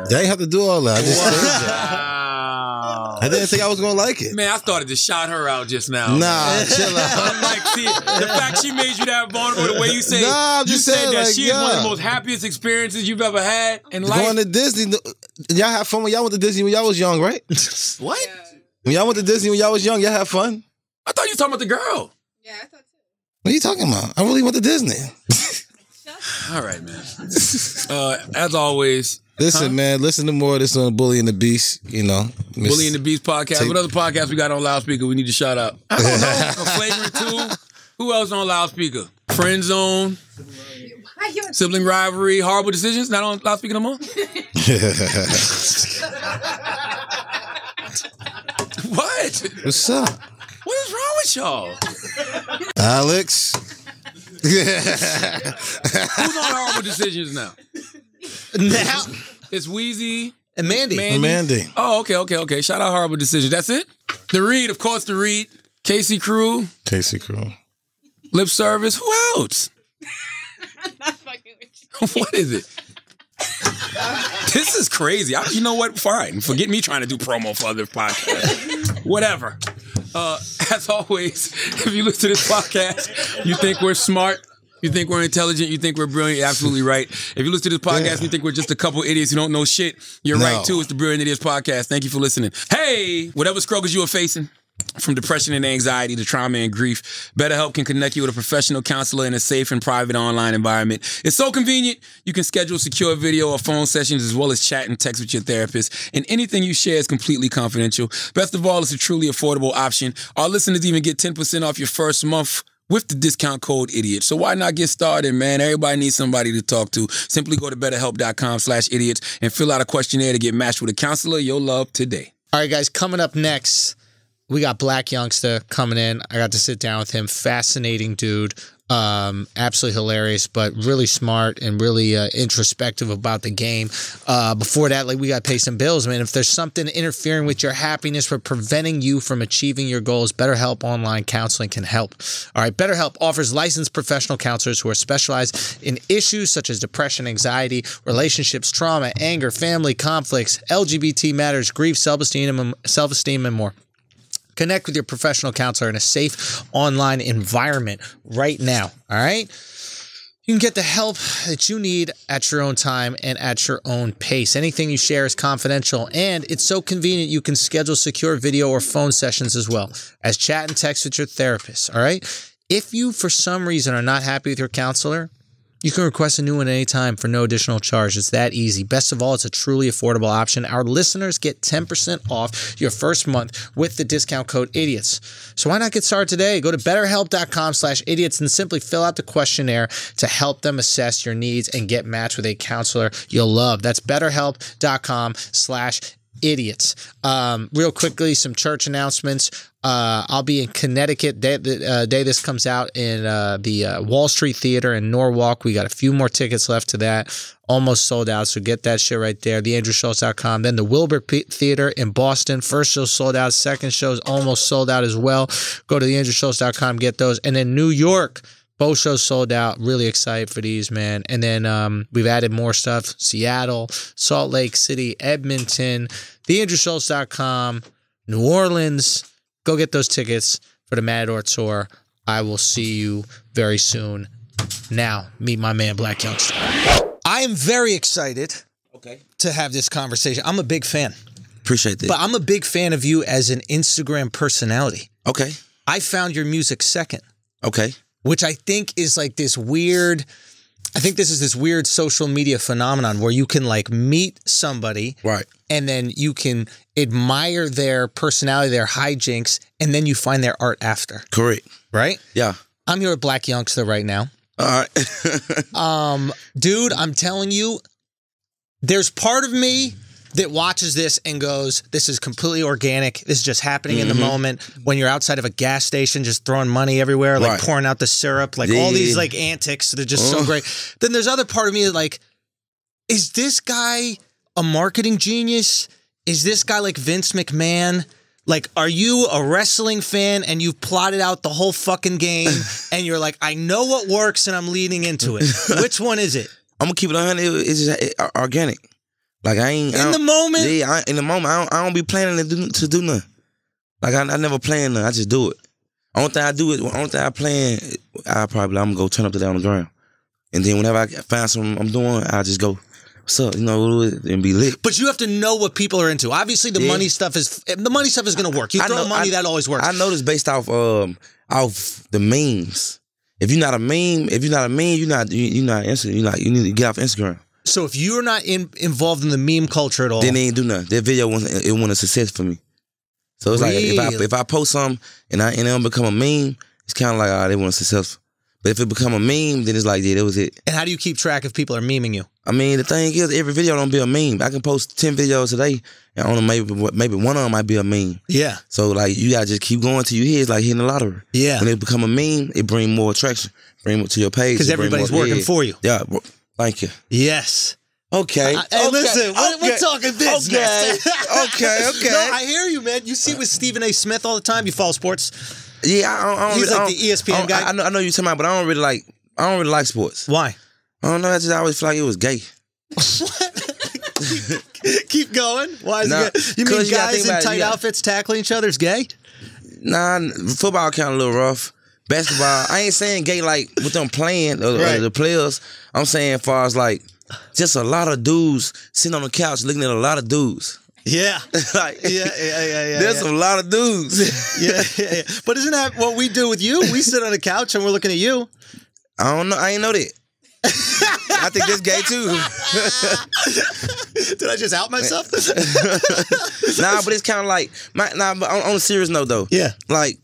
They ain't have to do all that. I just said that. Wow. I didn't think I was gonna like it. Man, I started to shout her out just now. Nah, chill out. I'm like, see, the fact she made you that vulnerable, the way you say, Nah, I'm you just said that like, she is one of the most happiest experiences you've ever had in life. Going to Disney, y'all have fun when y'all went to Disney when y'all was young, right? what? When y'all went to Disney when y'all was young, y'all had fun. I thought you were talking about the girl. Yeah, I thought too. What are you talking about? I really went to Disney. All right, man. Uh, as always, Listen, man, listen to more of this on Bully and the Beast. You know, Miss- Bully and the Beast podcast. Take- what other podcast we got on loudspeaker we need to shout out? I don't know. A Flagrant 2. Who else on loudspeaker? Friend Zone, Why you Sibling Rivalry, Horrible Decisions. Not on loudspeaker no more? What? What's up, What is wrong with y'all? Alex? Who's on Horrible Decisions now? Now It's Weezy. and Mandy. Mandy. Mandy. Oh, okay, okay, okay. Shout out Horrible Decisions. That's it? The Read, of course, the Read. Casey Crew, Casey Crew. Lip Service. Who else? not fucking with you? what is it? this is crazy. I, you know what? Fine. Forget me trying to do promo for other podcasts. Whatever. Uh, as always, if you listen to this podcast, you think we're smart. You think we're intelligent. You think we're brilliant. You're absolutely right. If you listen to this podcast and you think we're just a couple idiots who don't know shit, you're No. right too. It's the Brilliant Idiots podcast. Thank you for listening. Hey, whatever struggles you are facing, from depression and anxiety to trauma and grief, BetterHelp can connect you with a professional counselor in a safe and private online environment. It's so convenient. You can schedule secure video or phone sessions as well as chat and text with your therapist. And anything you share is completely confidential. Best of all, it's a truly affordable option. Our listeners even get 10% off your first month with the discount code idiot. So why not get started, man? Everybody needs somebody to talk to. Simply go to betterhelp.com slash idiots and fill out a questionnaire to get matched with a counselor you'll love today. All right, guys, coming up next, we got Blac Youngsta coming in. I got to sit down with him. Fascinating dude. Um, absolutely hilarious, but really smart and really uh, introspective about the game. Uh, before that, like we got to pay some bills, man. If there's something interfering with your happiness or preventing you from achieving your goals, BetterHelp Online Counseling can help. All right, BetterHelp offers licensed professional counselors who are specialized in issues such as depression, anxiety, relationships, trauma, anger, family conflicts, LGBT matters, grief, self-esteem, and self-esteem, and more. Connect with your professional counselor in a safe online environment right now. All right. You can get the help that you need at your own time and at your own pace. Anything you share is confidential, and it's so convenient you can schedule secure video or phone sessions as well as chat and text with your therapist. All right. If you, for some reason, are not happy with your counselor, you can request a new one anytime for no additional charge. It's that easy. Best of all, it's a truly affordable option. Our listeners get 10% off your first month with the discount code IDIOTS. So why not get started today? Go to betterhelp.com slash idiots and simply fill out the questionnaire to help them assess your needs and get matched with a counselor you'll love. That's betterhelp.com slash idiots. Um, real quickly, some church announcements. Uh, I'll be in Connecticut day, the uh, day this comes out in uh, the uh, Wall Street Theater in Norwalk. We got a few more tickets left to that. Almost sold out, so get that shit right there. TheAndrewSchulz.com. Then the Wilbur Theater in Boston. First show sold out. Second show's almost sold out as well. Go to TheAndrewSchulz.com, get those. And then New York. Both shows sold out. Really excited for these, man. And then um, we've added more stuff. Seattle, Salt Lake City, Edmonton, TheAndrewSchulz.com, New Orleans. Go get those tickets for the Matador Tour. I will see you very soon. Now, meet my man, Blac Youngsta. I am very excited Okay. to have this conversation. I'm a big fan, Appreciate that. but I'm a big fan of you as an Instagram personality. okay. I found your music second. Okay. Which I think is like this weird. I think this is this weird social media phenomenon where you can like meet somebody, Right. and then you can admire their personality, their hijinks, and then you find their art after. Correct. Right? Yeah. I'm here with Blac Youngsta right now. All right. Um, dude, I'm telling you, there's part of me that watches this and goes, "This is completely organic. This is just happening in the moment." When you're outside of a gas station, just throwing money everywhere, like Right. pouring out the syrup, like all these like antics they're just so Uh. great. Then there's other part of me that like, is this guy a marketing genius? Is this guy like Vince McMahon? Like, are you a wrestling fan and you've plotted out the whole fucking game and you're like, I know what works and I'm leading into it? Which one is it? I'm gonna keep it 100. It- It's just it- organic. Like I ain't I In the moment? Yeah, I, in the moment, I don't, I don't be planning to do to do nothing. Like I, I never plan nothing. I just do it. Only thing I do is only thing I plan. I probably I'm gonna go turn up to that on the ground, and then whenever I find something I'm doing, I just go, "What's up?" You know, and be lit. But you have to know what people are into. Obviously, the Yeah. money stuff is the money stuff is going to work. You I throw know- money, I- that always works. I know this based off um off the memes. If you're not a meme, if you're not a meme, you're not you, you're not Insta, you're not you need to get off Instagram. So if you're not in, involved in the meme culture at all, Then they ain't do nothing. That video wasn't it wasn't a success for me. So it's like if I if I post something and I and it don't become a meme, it's kind of like ah, they weren't successful. But if it become a meme, then it's like yeah, that was it. and how do you keep track if people are memeing you? I mean, the thing is, every video don't be a meme. I can post ten videos a day, and on them maybe maybe one of them might be a meme. Yeah, So like you gotta just keep going till you hit. It's like hitting the lottery. yeah. When it become a meme, it bring more attraction, bring more to your page. Because everybody's working for you. Yeah. Thank you. Yes. Okay. Uh, hey, okay. listen, we're, we're okay. talking business. Okay. okay. Okay. No, I hear you, man. You see with Stephen A. Smith all the time. You follow sports. yeah, I don't, I don't He's really, like I the ESPN I guy. I, know, I know you talking about, but I don't really like. I don't really like sports. Why? I don't know. I just always feel like it was gay. Keep going. Why is Nah, it gay? You mean you guys in it, tight got- outfits tackling each other is gay? Nah, football kind of a little rough. Basketball, I ain't saying gay like with them playing uh, uh, the players. I'm saying as far as like just a lot of dudes sitting on the couch looking at a lot of dudes. Yeah. like Yeah, yeah, yeah, yeah. there's yeah. a lot of dudes. yeah, yeah, yeah. But isn't that what we do with you? We sit on the couch and we're looking at you. I don't know. I ain't know that. I think that's gay too. Did I just out myself? nah, but it's kind of like my nah. But on, on a serious note though, Yeah. Like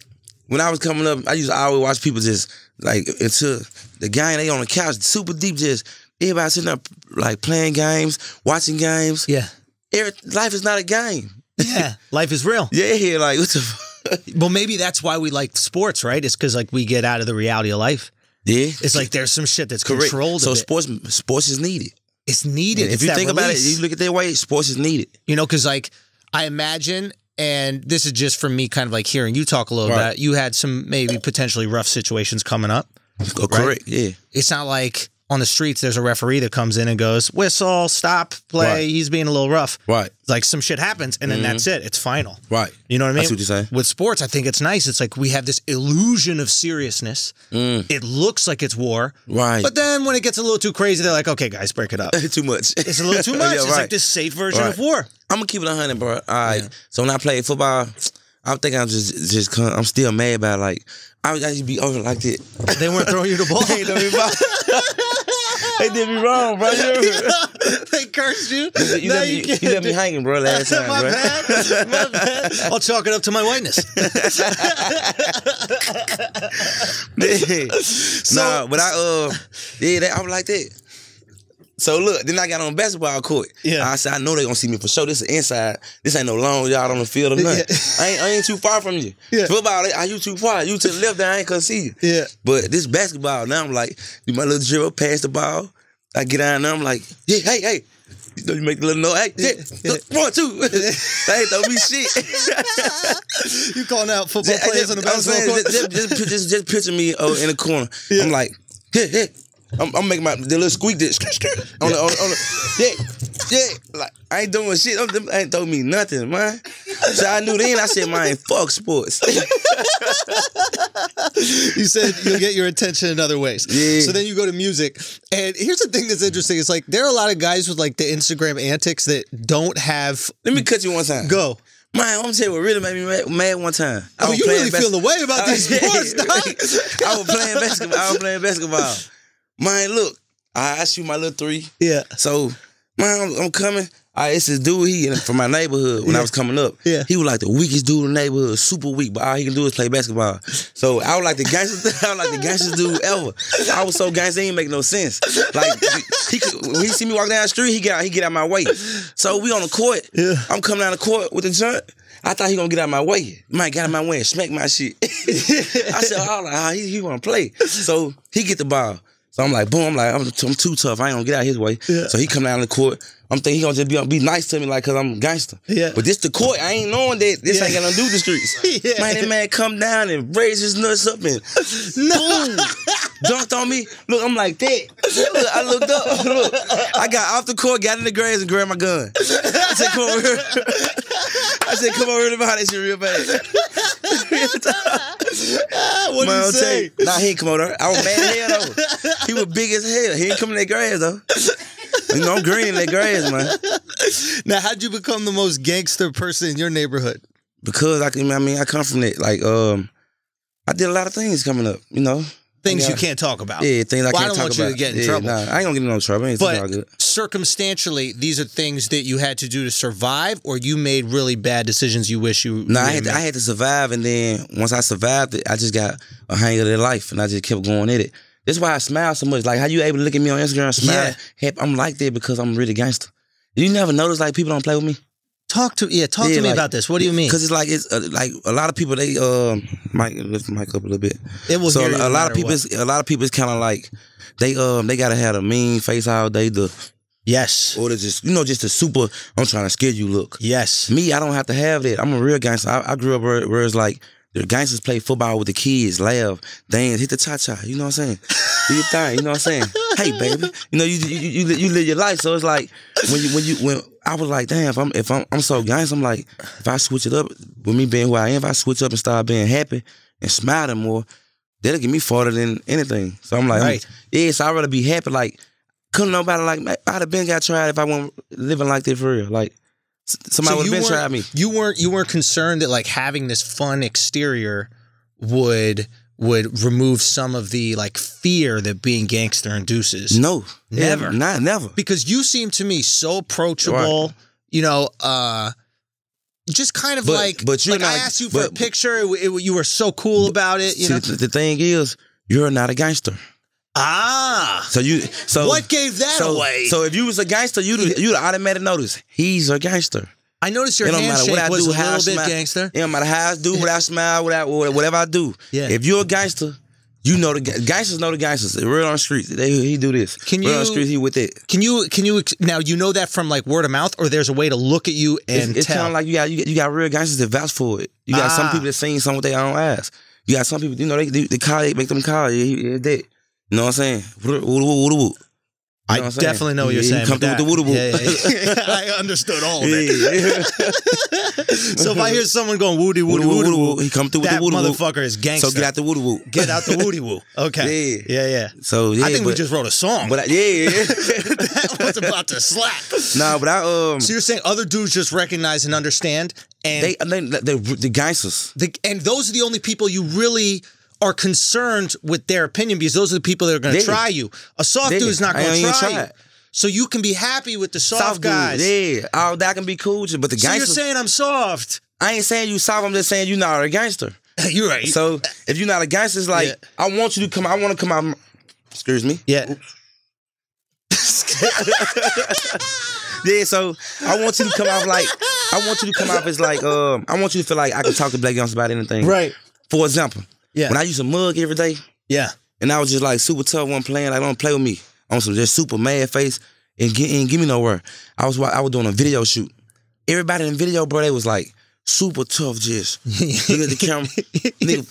when I was coming up, I used to always watch people just like into the game. They on the couch, super deep, just everybody sitting up like playing games, watching games. Yeah. Every, life is not a game. Yeah. Life is real. Yeah, like what the. Fuck? Well, maybe that's why we like sports, right? It's because like we get out of the reality of life. Yeah, It's like there's some shit that's correct. controlled. So a bit. sports, sports is needed. it's needed. if It's you think about it, you look at that way, sports is needed. You know, because like I imagine, and this is just from me kind of like hearing you talk a little Right. bit, you had some maybe potentially rough situations coming up. Oh, correct. Yeah. It's not like on the streets, there's a referee that comes in and goes, whistle, stop, play. Right. He's being a little rough. Right. Like some shit happens, and then Mhm. that's it. It's final. Right. You know what I mean? See what you're saying. With sports, I think it's nice. It's like we have this illusion of seriousness. It looks like it's war. Mm. Right. But then when it gets a little too crazy, they're like, okay, guys, break it up. too much. It's a little too much. Yeah, It's like this safe version Right. of war. I'm gonna keep it hundred, bro. All right. So when I played football, I think I'm just just I'm still mad about like I I used be over like that. They weren't throwing you the ball. they, did me wrong. they did me wrong, bro. You, they cursed you. you, Now left, me, you you, can't left me hanging, bro. Last time, My bro. bad. My bad. I'll chalk it up to my whiteness. nah, but I uh yeah, that, I was like that. So look, then I got on basketball court. Yeah. I said I know they gonna see me for sure. This is inside. This ain't no long yard on the field or nothing. I ain't I ain't too far from you. Yeah. Football, are you too far? You to the left, there, I ain't gonna see you. Yeah. But this basketball, now I'm like, do my little dribble, pass the ball. I get down there, I'm like, yeah, hey, hey. You know, you make the little noise. Hey, yeah, one, two. they ain't throw me shit. you calling out football Just- players on the basketball saying, court? Just, just, just, just, just picture me uh, in the corner. I'm like, yeah, yeah. I'm, I'm making my the little squeak that on the on the, on the yeah yeah like I ain't doing shit. I'm, them ain't told me nothing, man. So I knew then. I said, man, fuck sports. you said you'll get your attention in other ways. Yeah. So then you go to music. And here's the thing that's interesting. It's like there are a lot of guys with like the Instagram antics that don't have Let me cut you one time. go. Man, I'm gonna tell you what really made me mad, mad one time. I Oh, you really feel the way about I- these sports, dog. I was playing basketball. I was playing basketball. Man, look, I, I shoot my little three. Yeah. So, man, I'm, I'm coming. I, it's this dude he from my neighborhood when I was coming up. Yeah. He was like the weakest dude in the neighborhood, super weak, but all he can do is play basketball. So I was like the gangster, I was like the gangster dude ever. I was so gangster, it ain't make no sense. Like he could, when he see me walk down the street, he get out, he get out my way. So we on the court. Yeah. I'm coming down the court with the joint. I thought he gonna get out my way. Might get out my way and smack my shit. I said, oh, like, he, he wanna play. So he get the ball. So I'm like, boom, I'm like, I'm, I'm too tough. I ain't gonna get out his way. Yeah. So he come down the court. I'm thinking he gonna just be, be nice to me, like, cause I'm gangster. Yeah. But this the court. I ain't knowing that this Yeah. ain't gonna do the streets. Yeah. Man, that man come down and raise his nuts up and boom, dunked on me. Look, I'm like that. Look, I looked up. Look, I got off the court, got in the grass, and grabbed my gun. I said, come over here. I said, come over to behind that shit real bad. what Man, you say? Nah, he ain't come over there. I was mad as hell though. He was big as hell. He ain't come in that grass though. You know, I'm green in that grass, man. Now, how'd you become the most gangster person in your neighborhood? Because I can, I mean, I come from that. Like, um, I did a lot of things coming up. You know, Things Yeah. you can't talk about. yeah, things I Well, I can't don't talk want you to get in Yeah, trouble. Nah, I ain't gonna get in no trouble. It's all But good. circumstantially, these are things that you had to do to survive, or you made really bad decisions you wish you. No, I had to, I had to survive, and then once I survived it, I just got a hang of their life, and I just kept going at it. That's why I smile so much. Like how you able to look at me on Instagram and smile? Yeah. I'm like that because I'm really gangster. You never notice like people don't play with me. Talk to yeah, talk Yeah, to me like- about this. What do you mean? Because it's like it's uh, like a lot of people they um might lift the mic up a little bit. It will so hear you a no lot of people, a lot of people, it's kind of like they um they gotta have a mean face all day, the Yes, or just you know just a super. I'm trying to scare you look. yes. Me, I don't have to have that. I'm a real gangster. I, I grew up where, where it's like the gangsters play football with the kids, laugh, dance, hit the cha cha. You know what I'm saying? Do your thing. You know what I'm saying? hey, baby. You know you you, you, you, you live your life. So it's like when you when you when I was like, damn, if I'm if I'm I'm so gangster, I'm like, if I switch it up with me being who I am, if I switch up and start being happy and smiling more, that'll get me farther than anything. So I'm like, Right. yeah, so I'd rather be happy. Like, couldn't nobody like I'd have been got tried if I wasn't living like that for real. Like somebody So would have been tried me. You weren't you weren't concerned that like having this fun exterior would would remove some of the like fear that being gangster induces. No, Never. not never. because you seem to me so approachable. You know, uh just kind of But- like, but you're like I asked you for a picture. It, it- you were so cool about it. You See, know, the, the thing is, you're not a gangster. ah, So you, so what gave that so, away? So if you was a gangster, you'd you'd automatic notice he's a gangster. I noticed your it don't matter handshake what I was do, a little bit smile. gangster. It don't matter how I do, what I smile, what I, whatever I do. Yeah. If you're a gangster, you know the gangsters know the gangsters. They're real on the streets. They he do this. Can real on the streets, he with it. Can you can you now you know that from like word of mouth, or there's a way to look at you and It's, it's tell? kind of like you got, you got you got real gangsters that vouch for it. You got some Ah. people that sing something with their own ass. You got some people, you know, they they, they call, they make them call. Yeah, yeah, that. You know what I'm saying? Woo woo woo woo woo. I know saying? definitely know what you're Yeah, saying. you come through with the woo-woo. Yeah, yeah. I understood all of it. So if I hear someone going woody woody woody woo-woo, he come through with the woo woo. motherfucker is gangster. So get out the woo woo. Get out the woody woo. Okay. Yeah. Yeah, yeah. So yeah, I think we just wrote a song. But I, yeah, yeah. that was about to slap. nah, but I um, So you're saying other dudes just recognize and understand, and they they they the gangsters. the, and those are the only people you really are concerned with their opinion because those are the people that are going to try you. A soft dude is not going to even try you. So you can be happy with the soft, Soft guys. dudes, yeah. All that can be cool, but the So you're saying I'm soft. I ain't saying you soft. I'm just saying you're not a gangster. you're right. So if you're not a gangster, it's like Yeah. I want you to come. I want to come out. Excuse me. Yeah. Yeah, so I want you to come off like I want you to come off as like um I want you to feel like I can talk to black youngsters about anything. Right. For example, Yeah. when I used to mug every day Yeah. and I was just like super tough one playing, like don't play with me on some just super mad face and get and give me nowhere. I was I was doing a video shoot. Everybody in the video, bro, they was like super tough, just look at the camera, nigga.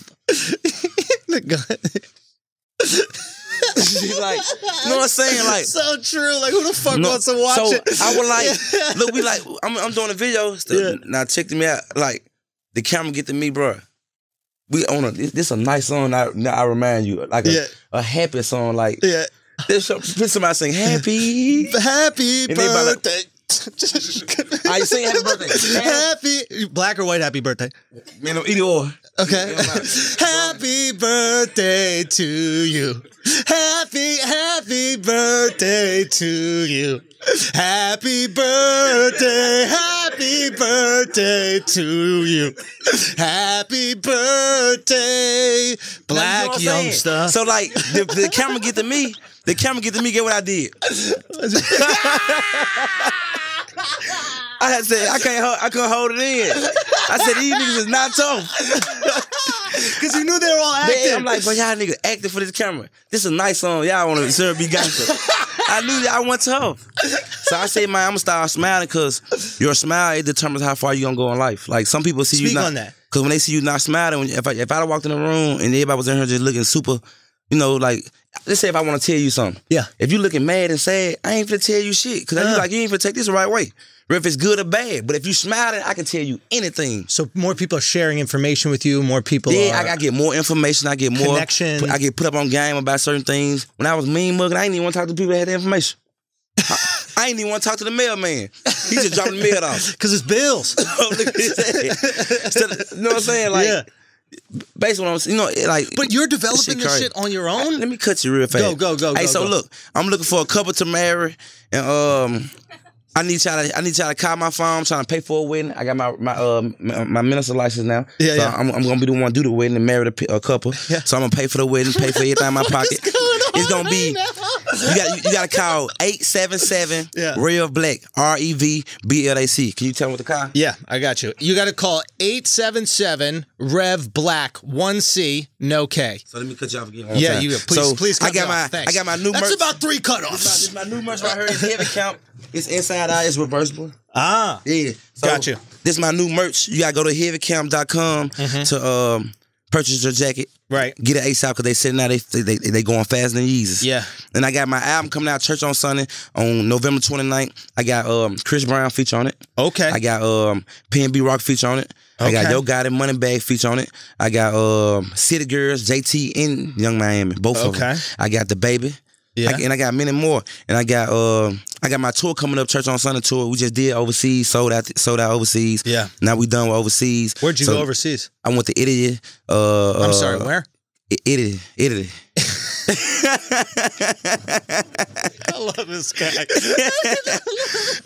like, you know what I'm saying? Like, so true. Like who the fuck no, wants to watch so it? I was like, look, we like, I'm, I'm doing a video. Yeah. Now check me out. Like, the camera get to me, bro. We on a this, this a nice song. I, I remind you, like a, Yeah. a happy song. Like, yeah. this somebody sing happy. Happy And everybody like- birthday. I sing happy birthday. happy black or white happy birthday. Man, no, either or. Okay. happy birthday to you. Happy, happy birthday to you. Happy birthday, happy birthday to you. Happy birthday, You know black what youngster. So like, the, the camera get to me. The camera get to me. Get what I did. I had said I can't. Hold, I couldn't hold it in. I said these niggas is not tough. Because you knew they were all acting. They, I'm like, but y'all niggas acting for this camera. This is a nice song. Y'all want to serve be gangster. I knew y'all want tough. So I say, man, I'm gonna start smiling because your smile it determines how far you gonna go in life. Like some people see you not, on that. Because when they see you not smiling, when, if I if I walked in the room and everybody was in here just looking super, you know, like let's say if I want to tell you something. Yeah. If you looking mad and sad, I ain't finna tell you shit because Uh. you like you ain't finna take this the right way. Or if it's good or bad. But if you smiling, I can tell you anything. So more people are sharing information with you. More people. Yeah, are, I, I get more information. I get more Connection. I get put up on game about certain things. When I was mean mugging, I didn't even want to talk to people that had the information. I, I ain't even want to talk to the mailman. He just dropped the mail off. because it's bills. Look at his head. Instead of- you know what I'm saying? Like, Yeah. Based on what I'm saying, you know, like. But you're developing this shit on your own. Let me cut you real fast. Go, go, go, Hey, go, so go. look, I'm looking for a couple to marry, and um, I need y'all to, I need y'all to call my phone. I'm trying to pay for a wedding. I got my my uh my, my minister license now. Yeah, so yeah. I'm, I'm gonna be the one do the wedding and marry the, a couple. Yeah. So I'm gonna pay for the wedding, pay for everything in my pocket. It's gonna be. You got you, got to call eight seven seven. Rev Black R E V B L A C. Can you tell me what the call? Yeah, I got you. You got to call 877 Rev Black 1C no K. So let me cut you off again. Yeah, time. you please so please cut I got my off. I got my new That's merch. about 3 This my, cutoffs. this my new merch right here. It's Heavy Camp. It's inside out. It's reversible. Ah. Yeah. So Got you. This is my new merch. You gotta go to heavycamp.com to um purchase your jacket. Right. Get it ASAP because they sitting out, they, they, they, going faster than Yeezus. Yeah. And I got my album coming out, Church on Sunday, on November 29th. I got um Chris Brown feature on it. Okay. I got um PNB Rock feature on it. Okay. I got Yo Gotti Moneybagg feature on it. I got um City Girls, JT and Yung Miami, both of them. Okay. I got the baby. Yeah. I- and I got many more. And I got uh, I got my tour coming up, Church on Sunday tour. We just did overseas, sold out, sold out overseas. Yeah. Now we done with overseas. Where'd you So go overseas? I went to Italy. Uh, I'm uh, sorry, where? Italy, Italy. I love this guy.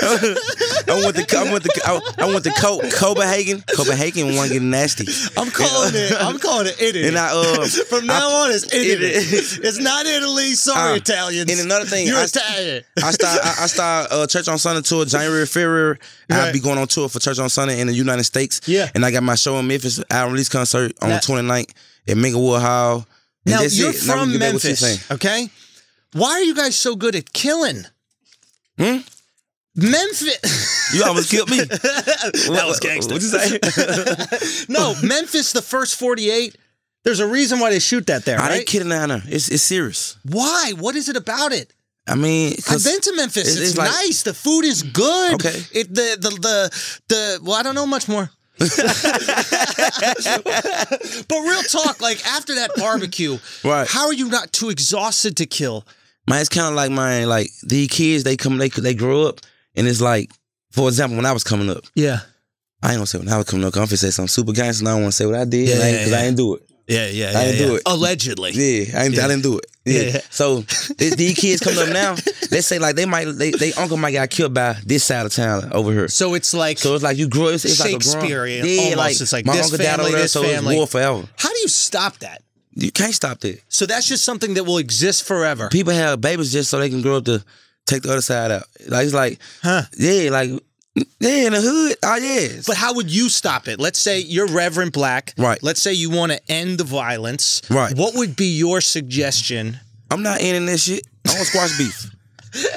I want the I went to I, I went to Co- Copenhagen. Copenhagen one getting nasty. I'm calling it. I'm calling it Italy. And I uh From now I- on, it's Italy. Italy. it's not Italy. Sorry, Uh, Italians. and another thing, you're I- Italian. I start I, I start uh, Church on Sunday tour January, February. I'll be going on tour for Church on Sunday in the United States. Yeah. And I got my show in Memphis, album release concert on the 29th at Minglewood Hall. And now you're it. From get back what you saying. Memphis, okay? Why are you guys so good at killing? Hmm? Memphis. You almost killed me. that was gangster. What'd you say? no, Memphis, the first 48, There's a reason why they shoot that there, I right? ain't kidding there. It's it's serious. Why? What is it about it? I mean, I've been to Memphis. it's- It's, like- nice. The food is good. Okay. It the the the the well, I don't know much more. But real talk, like after that barbecue, Right. how are you not too exhausted to kill? Man, it's kind of like mine. Like these kids, they come, they they grow up, and it's like, for example, when I was coming up, Yeah. I ain't gonna say when I was coming up. I'm finna say something super gangster. I don't want to say what I did, Yeah, because I, ain't- yeah, 'cause I didn't do it. Yeah, yeah, I didn't do it. Allegedly. Yeah, I, Yeah. I didn't do it. Yeah. Yeah, yeah. So th- these kids coming up now, let's say like they might, they, they uncle might got killed by this side of town over here. So it's like So it's like you grow. It's, it's like a grown- Shakespearean, Yeah, almost. like It's like my this uncle died family, over there, so family. it's war forever. how do you stop that? You can't stop that. So that's just something that will exist forever. People have babies just so they can grow up to take the other side out. Like it's like, Huh. yeah, like yeah, in the hood. Ah, oh yeah. But how would you stop it? Let's say you're Reverend Black. Right. Let's say you want to end the violence. Right. What would be your suggestion? I'm not ending this shit. I want squash beef.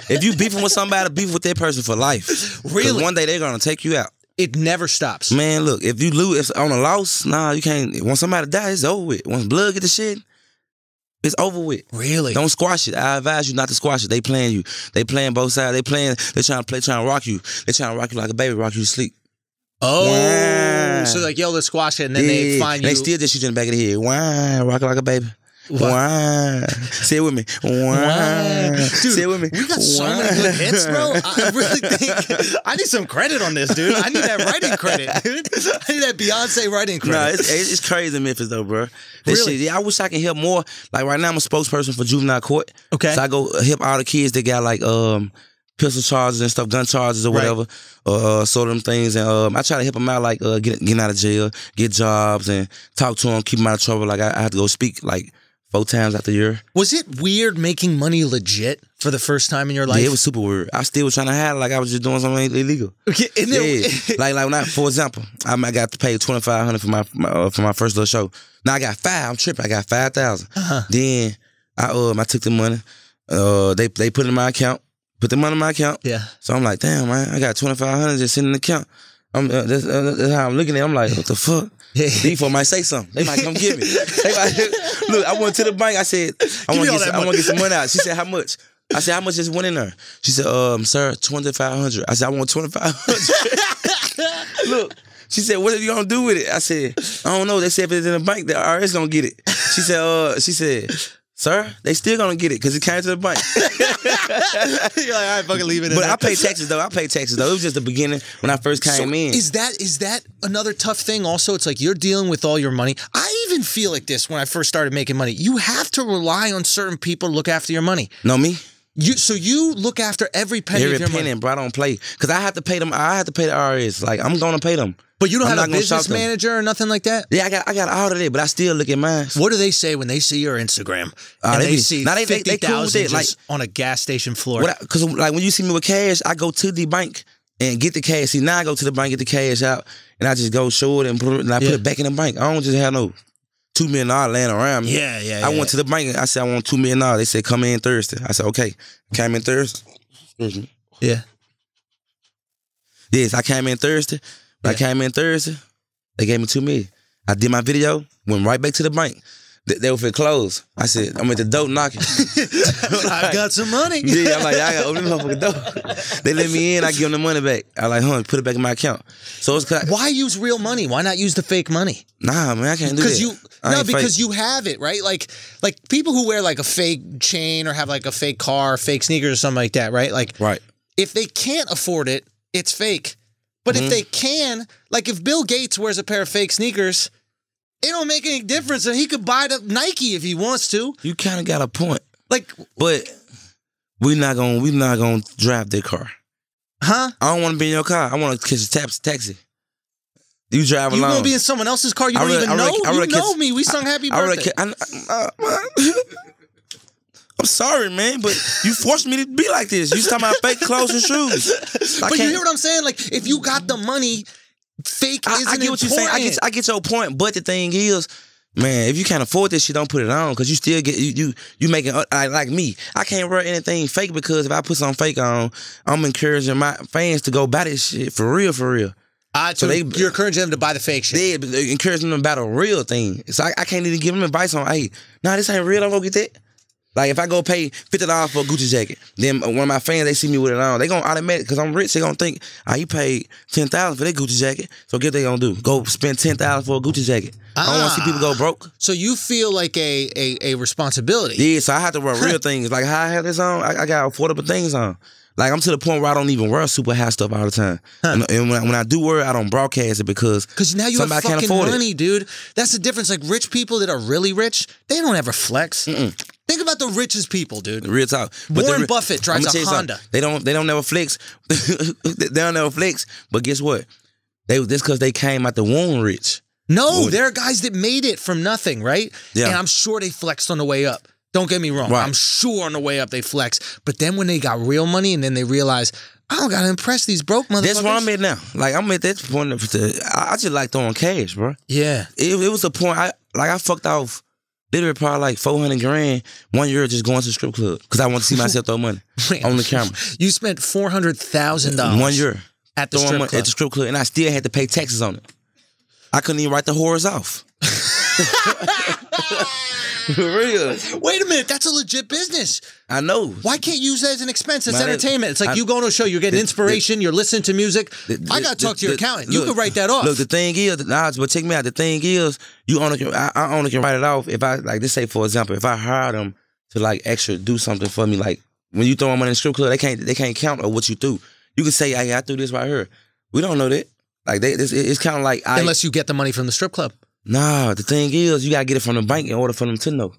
If you beefing with somebody, beef with that person for life. Really? One day they're gonna take you out. It never stops. Man, look, if you lose if on a loss, nah, you can't. When somebody dies, it's over with. Once blood get the shit, it's over with. Really? Don't squash it. I advise you not to squash it. They playing you. They playing both sides. They playing. They trying to play, trying to rock you. They trying to rock you like a baby, rock you to sleep. Oh, Wow. so like yo, let's squash it, and then they Yeah. find you. They still just shoot you in the back of the head. Why? Rock it like a baby. Why? Say it with me. Why? Dude, Say it with me. we got so many good hits, bro. I really think I need some credit on this, dude. I need that writing credit, dude. I need that Beyonce writing credit. it's, it's it's crazy in Memphis though, bro. This Really? shit, yeah, I wish I could help more. Like right now, I'm a spokesperson for juvenile court. Okay. So I go help all the kids that got like um pistol charges and stuff, gun charges or whatever, uh, uh, sort of them things. And um, I try to help them out, like uh, get, getting out of jail, get jobs, and talk to them, keep them out of trouble. Like I, I have to go speak like four times after the year. Was it weird making money legit for the first time in your life? yeah, it was super weird. I still was trying to hide like I was just doing something illegal. Okay, and then- Yeah, like like when I, for example, I, I got to pay twenty five hundred for my, my uh, for my first little show. Now I got five. I'm tripping. I got five thousand. Uh-huh. Then I um I took the money. Uh, they they put it in my account. Put the money in my account. Yeah. So I'm like, damn, man, I got twenty five hundred just sitting in the account. I'm uh, that's, uh, that's how I'm looking at. it. I'm like, what the fuck? These folks might say something. They might come get me. They might- look, I went to the bank. I said, I want to get, some- I want money. to get some money out. She said, how much? I said, how much is went in there? She said, um, sir, twenty five hundred. I said, I want twenty five hundred. Look. She said, "What are you gonna do with it?" I said, "I don't know." They said if it's in the bank, the IRS gonna get it. She said, "Uh," she said, "Sir, they still gonna get it because it came to the bank." You're like, all right, fucking leave it. in But. I pay taxes though. I pay taxes though. It was just the beginning when I first came So in. Is that is that another tough thing? Also, it's like you're dealing with all your money. I even feel like this when I first started making money. You have to rely on certain people to look after your money. no me. You so you look after every penny Every of your penny, money, bro. I don't play because I have to pay them. I have to pay the IRS. Like I'm gonna pay them. but you don't I'm have a business manager or nothing like that. Yeah, I got I got all of it, but I still look at mine. What do they say when they see your Instagram Ah, and they they, see nah, they- they- fifty they cool thousand like- on a gas station floor? Because like when you see me with cash, I go to the bank and get the cash. See now I go to the bank get the cash out, and I just go show it and put it, and I Yeah. put it back in the bank. I don't just have no two million dollars laying around me. Yeah, yeah, I yeah. went to the bank. and I said I want two million dollars. They said come in Thursday. I said okay. Came in Thursday. Me. yeah. Yes, I came in Thursday. When I came in Thursday, they gave me two million. I did my video, went right back to the bank. They, were for clothes. I said, I'm at the door knocking. I've got some money. yeah, I'm like, I gotta open this motherfucking door. they let me in, I give them the money back. I like, huh, put it back in my account. So it's kind Why use real money? Why not use the fake money? nah, man, I can't do that. because you I no because fake. you have it right like like people who wear like a fake chain or have like a fake car fake sneakers or something like that right like right. if they can't afford it it's fake but Mm-hmm. if they can like if bill gates wears a pair of fake sneakers it don't make any difference and he could buy the nike if he wants to You kind of got a point, like but we're not gonna we're not gonna drive that car. huh I don't want to be in your car. I want to catch a taxi. taxi. You drive alone. you won't be in someone else's car you I don't really- even I know really- I you really know catch- me we sung happy I birthday I- I- I'm sorry, man, but you forced me to be like this. You talking about fake clothes and shoes. I but you hear what i'm saying like if you got the money fake I, isn't I get what you're saying. I get. I get your point, but the thing is, man, if you can't afford this shit, don't put it on because you still get you you, you making uh, like, like me. I can't wear anything fake because if I put something fake on, I'm encouraging my fans to go buy this shit for real, for real. Ah, so So they- you're encouraging them to buy the fake shit. Yeah, but they encourage them about a real thing. So I, I can't even give them advice on, hey, nah, this ain't real. Don't go get that. Like if I go pay fifty dollars for a Gucci jacket, then one of my fans they see me with it on, they gonna automatic because I'm rich. They gonna think, ah, he paid ten thousand for that Gucci jacket. So guess what they gonna do? Go spend ten thousand for a Gucci jacket. I don't want to see people go broke. So you feel like a a, a responsibility. Yeah, so I have to wear real things. Like how I have this on, I, I got affordable things on. Like I'm to the point where I don't even wear super high stuff all the time. And, and when, I, when I do wear it, I don't broadcast it because Because now you have fucking money, dude. That's the difference. Like rich people that are really rich, they don't ever flex. Think about the richest people, dude. Real talk. Warren the- Buffett drives a something. Honda. They don't. They don't never flex. they don't never flex. But guess what? They this because they came out the womb rich. No, Would- there are guys that made it from nothing, right? Yeah. And I'm sure they flexed on the way up. Don't get me wrong. Right. I'm sure on the way up they flexed. But then when they got real money and then they realized, I don't gotta impress these broke motherfuckers. That's where I'm at now. Like I'm at that point. Of the, I I just like throwing cash, bro. Yeah. It, it was a point. I like I fucked off. Literally, probably like four hundred grand one year just going to the strip club because I want to see myself throw money on the camera. You spent four hundred thousand dollars One year at the strip club. at the strip club, and I still had to pay taxes on it. I couldn't even write the whores off. For real. Wait a minute, that's a legit business. I know. Why can't you use that as an expense? It's Man, entertainment. It's like I- you going to a show, you're getting the- inspiration, you're listening to music. The- I got to talk the- to your the- accountant. You can write that off. Look, the thing is, nah, but check me out. The thing is, you only can, I, I only can write it off if I like. Let's say for example, if I hire them to like extra do something for me, like when you throw money in the strip club, they can't they can't count on what you threw. You can say, hey, I threw this right here. We don't know that. Like they, this, it's kind of like I, Unless you get the money from the strip club. Nah, the thing is, you gotta get it from the bank in order for them to know.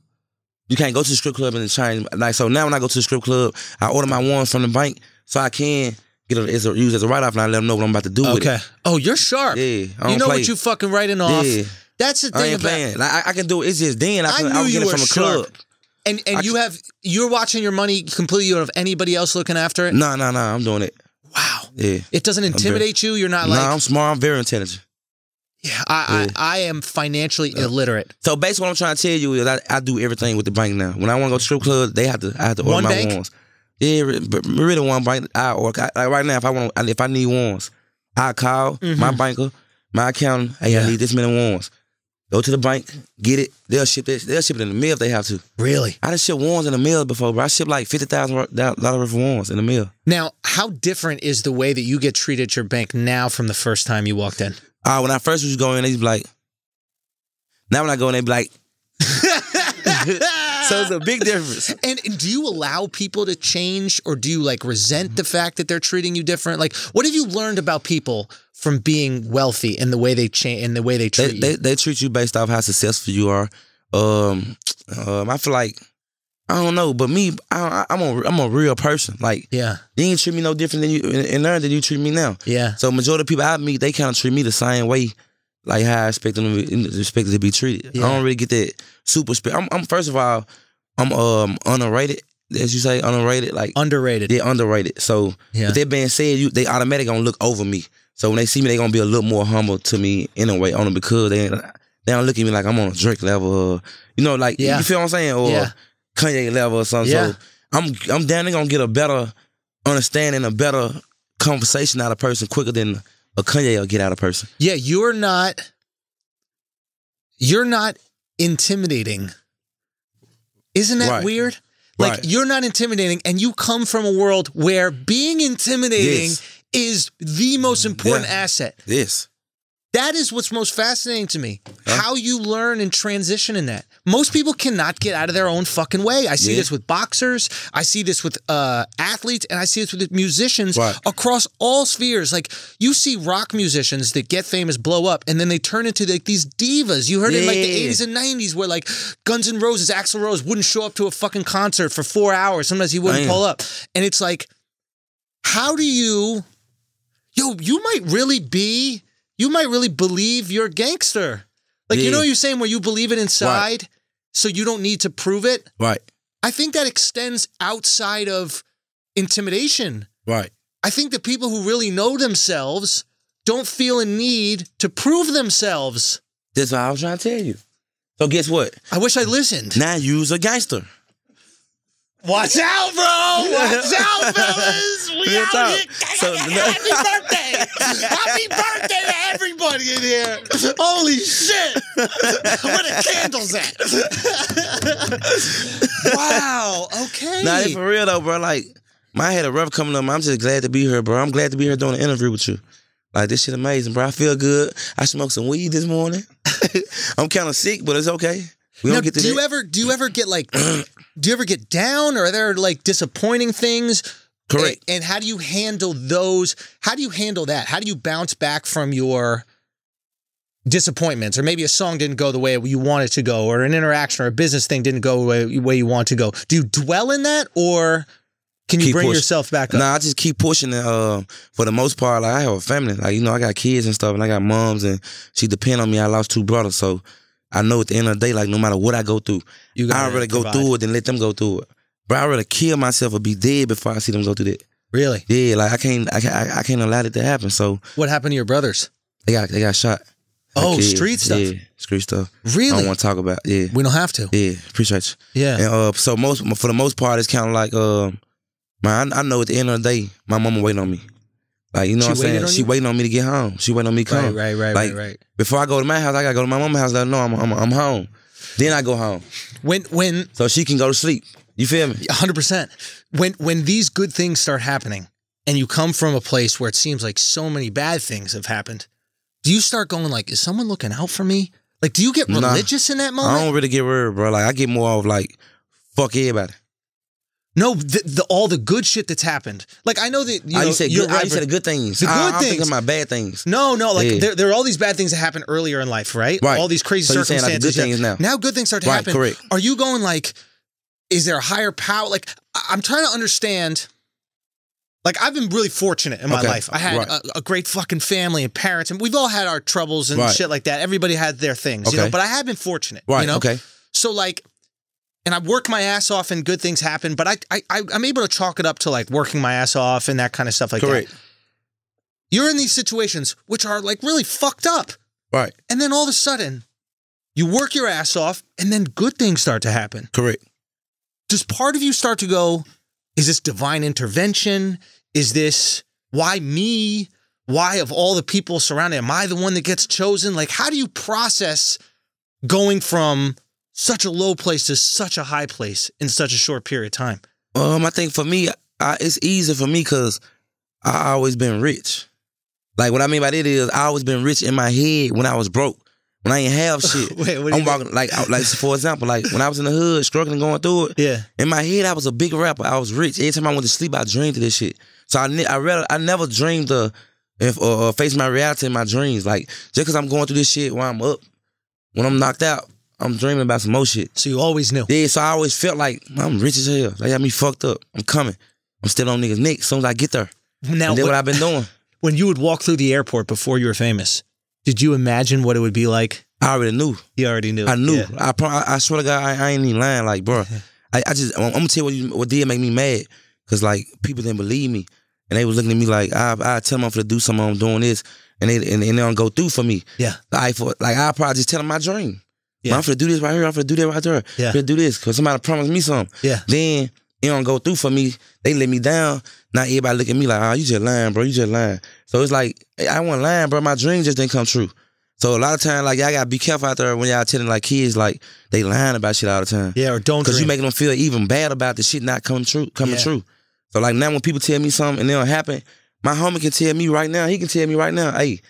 You can't go to the strip club and then change. Like so now, when I go to the strip club, I order my ones from the bank so I can get it as a, use as a write off, and I let them know what I'm about to do with Okay. Oh, you're sharp. Yeah, I You know play. what you fucking writing off. Yeah. That's the I thing ain't about playing. Like I, I can do it. It's just then I I can. I, knew was you it from a sharp. club. And and you have you're watching your money completely. You don't have anybody else looking after it. No, no, no. I'm doing it. Wow. Yeah. It doesn't intimidate you. You're not like. Nah, like I'm smart. I'm very intelligent. I, I I am financially illiterate. So basically, what I'm trying to tell you is I, I do everything with the bank now. When I want to go to strip club, they have to I have to order One my bank? ones. Yeah, but really one bank. I or like right now, if I want, if I need ones, I call my banker, my accountant. Hey, I Mm-hmm. Need this many ones. Go to the bank, get it. They'll ship it. They'll ship it in the mail if they have to. Really? I done shipped ones in the mail before, bro. I shipped like fifty thousand dollars worth of ones in the mail. Now, how different is the way that you get treated at your bank now from the first time you walked in? Uh, when I first was going, they'd be like. Now when I go in, they be like. so it's a big difference. And, and do you allow people to change or do you like resent the fact that they're treating you different? Like what have you learned about people from being wealthy and the way they change and the way they treat they, you? they they treat you based off how successful you are. Um, um, I feel like I don't know, but me, I, I'm a I'm a real person. Like yeah. they ain't treat me no different than you in, in there than you treat me now. Yeah. So majority of people I meet, they kind of treat me the same way, like how I expect them to be, expected to be treated. Yeah. I don't really get that super. I'm, I'm first of all, I'm um underrated, as you say, underrated. Like Underrated. they're underrated. So Yeah. with that being said, you they automatically gonna look over me. So when they see me, they gonna be a little more humble to me in a way on them because they they don't look at me like I'm on a Drake level or you know like Yeah. you feel what I'm saying or Yeah. Kanye level or something. Yeah. So I'm I'm down there gonna get a better understanding, a better conversation out of person quicker than a Kanye will get out of person. Yeah, you're not you're not intimidating. Isn't that Right. weird? Like Right. you're not intimidating and you come from a world where being intimidating Yes. is the most important Yeah. asset. This. That is what's most fascinating to me. How you learn and transition in that. Most people cannot get out of their own fucking way. I see Yeah. this with boxers. I see this with uh, athletes, and I see this with musicians Right. across all spheres. Like you see rock musicians that get famous, blow up, and then they turn into like these divas. You heard it in like the eighties and nineties, where like Guns N' Roses, Axl Rose wouldn't show up to a fucking concert for four hours. Sometimes he wouldn't Damn. pull up, and it's like, how do you? Yo, you might really be, you might really believe you're a gangster. Like, you know, what you're saying where you believe it inside, so you don't need to prove it. Right. I think that extends outside of intimidation. Right. I think the people who really know themselves don't feel a need to prove themselves. That's what I was trying to tell you. So guess what? I wish I listened. Now you's a gangster. Watch out, bro! Watch out, fellas! We out talk. here. So, Happy birthday! Happy birthday to everybody in here! Holy shit! Where the candles at? wow. Okay. Nah, for real though, bro. Like, my had a rough coming up. I'm just glad to be here, bro. I'm glad to be here doing an interview with you. Like this shit amazing, bro. I feel good. I smoked some weed this morning. I'm kind of sick, but it's okay. We Now, don't get to do you ever do you ever get like do you ever get down or are there like disappointing things? Correct. And, and how do you handle those? How do you handle that? How do you bounce back from your disappointments or maybe a song didn't go the way you wanted it to go or an interaction or a business thing didn't go the way, way you want to go. Do you dwell in that or can you Keep bring pushing. yourself back up? Nah, I just keep pushing it. Uh, for the most part, like I have a family. Like you know, I got kids and stuff, and I got moms, and she depend on me. I lost two brothers, so I know at the end of the day, like no matter what I go through, You I'd rather go through it than let them go through it. But I'd rather kill myself or be dead before I see them go through that. Really? Yeah, like I can't, I can't, I, can't allow that to happen. So What happened to your brothers? they got, they got shot. Oh, street stuff. Yeah, street stuff. Really? I don't want to talk about. Yeah, We don't have to. yeah. Appreciate you. Yeah. And uh, so most for the most part, it's kind of like um, man, I, I know at the end of the day, my mama waiting on me. Like you know She what I'm saying? She waiting on me to get home. She waiting on me to come. Right, right, right, like, right, right. Before I go to my house, I gotta go to my mama's house. Let her know I'm, I'm, I'm home. Then I go home, When when so she can go to sleep. You feel me? hundred percent. When when these good things start happening, and you come from a place where it seems like so many bad things have happened, do you start going like, "Is someone looking out for me?" Like, do you get Nah. religious in that moment? I don't really get worried, bro. Like I get more of like, fuck everybody. No, the, the all the good shit that's happened. Like I know that you oh, I know you said good. I said the good things. The I, good I'm things. thinking about bad things. No, no, like Yeah. there, there are all these bad things that happen earlier in life, right? Right. All these crazy So you're saying, like, circumstances. good things now. good things start to Right, happen. correct. Are you going like, is there a higher power? Like, I- I'm trying to understand. Like, I've been really fortunate in my Okay, life. I had right. a, a great fucking family and parents, and we've all had our troubles and Right. shit like that. Everybody had their things, you know. But I have been fortunate, Right. You know. Okay. So like, and I work my ass off, and good things happen. But I, I, I I'm able to chalk it up to like working my ass off and that kind of stuff like Correct. that. You're in these situations which are like really fucked up. Right. And then all of a sudden, you work your ass off, and then good things start to happen. Correct. Does part of you start to go, is this divine intervention? Is this why me? Why, of all the people surrounding, am I the one that gets chosen? Like, how do you process going from such a low place to such a high place in such a short period of time? Um, I think for me, I, it's easy for me because I always been rich. Like what I mean by that is I always been rich in my head when I was broke. When I ain't have shit. Wait, what I'm walking like like for example, like when I was in the hood struggling going through it. Yeah. In my head, I was a big rapper. I was rich. Every time I went to sleep, I dreamed of this shit. So I I read I never dreamed of if or, or face my reality in my dreams. Like just because I'm going through this shit while I'm up, when I'm knocked out, I'm dreaming about some more shit. So you always knew. Yeah, so I always felt like I'm rich as hell. They got me fucked up. I'm coming. I'm still on niggas' neck as soon as I get there. Now, and what- what I've been doing. When you would walk through the airport before you were famous, did you imagine what it would be like? I already knew. You already knew. I knew. Yeah. I, pro- I I swear to God, I, I ain't even lying. Like, bro, I, I just I'm, gonna tell you what, you, what did make me mad because like people didn't believe me and they was looking at me like I I tell them I'm gonna do something. I'm doing this and they and, and they don't go through for me. Yeah. Like for like I probably just tell them my dream. Yeah. Man, I'm gonna do this right here. I'm gonna do that right there. Yeah. I'm gonna do this because somebody promised me something. Yeah. Then it don't go through for me. They let me down. Now everybody look at me like, oh, you just lying, bro. You just lying. So it's like I wasn't lying, bro. My dream just didn't come true. So a lot of times, like y'all gotta be careful out there when y'all telling like kids like they lying about shit all the time. Yeah, or don't Because you making them feel even bad about the shit not coming true, coming Yeah. true. So like now when people tell me something and it don't happen, my homie can tell me right now. He can tell me right now, hey,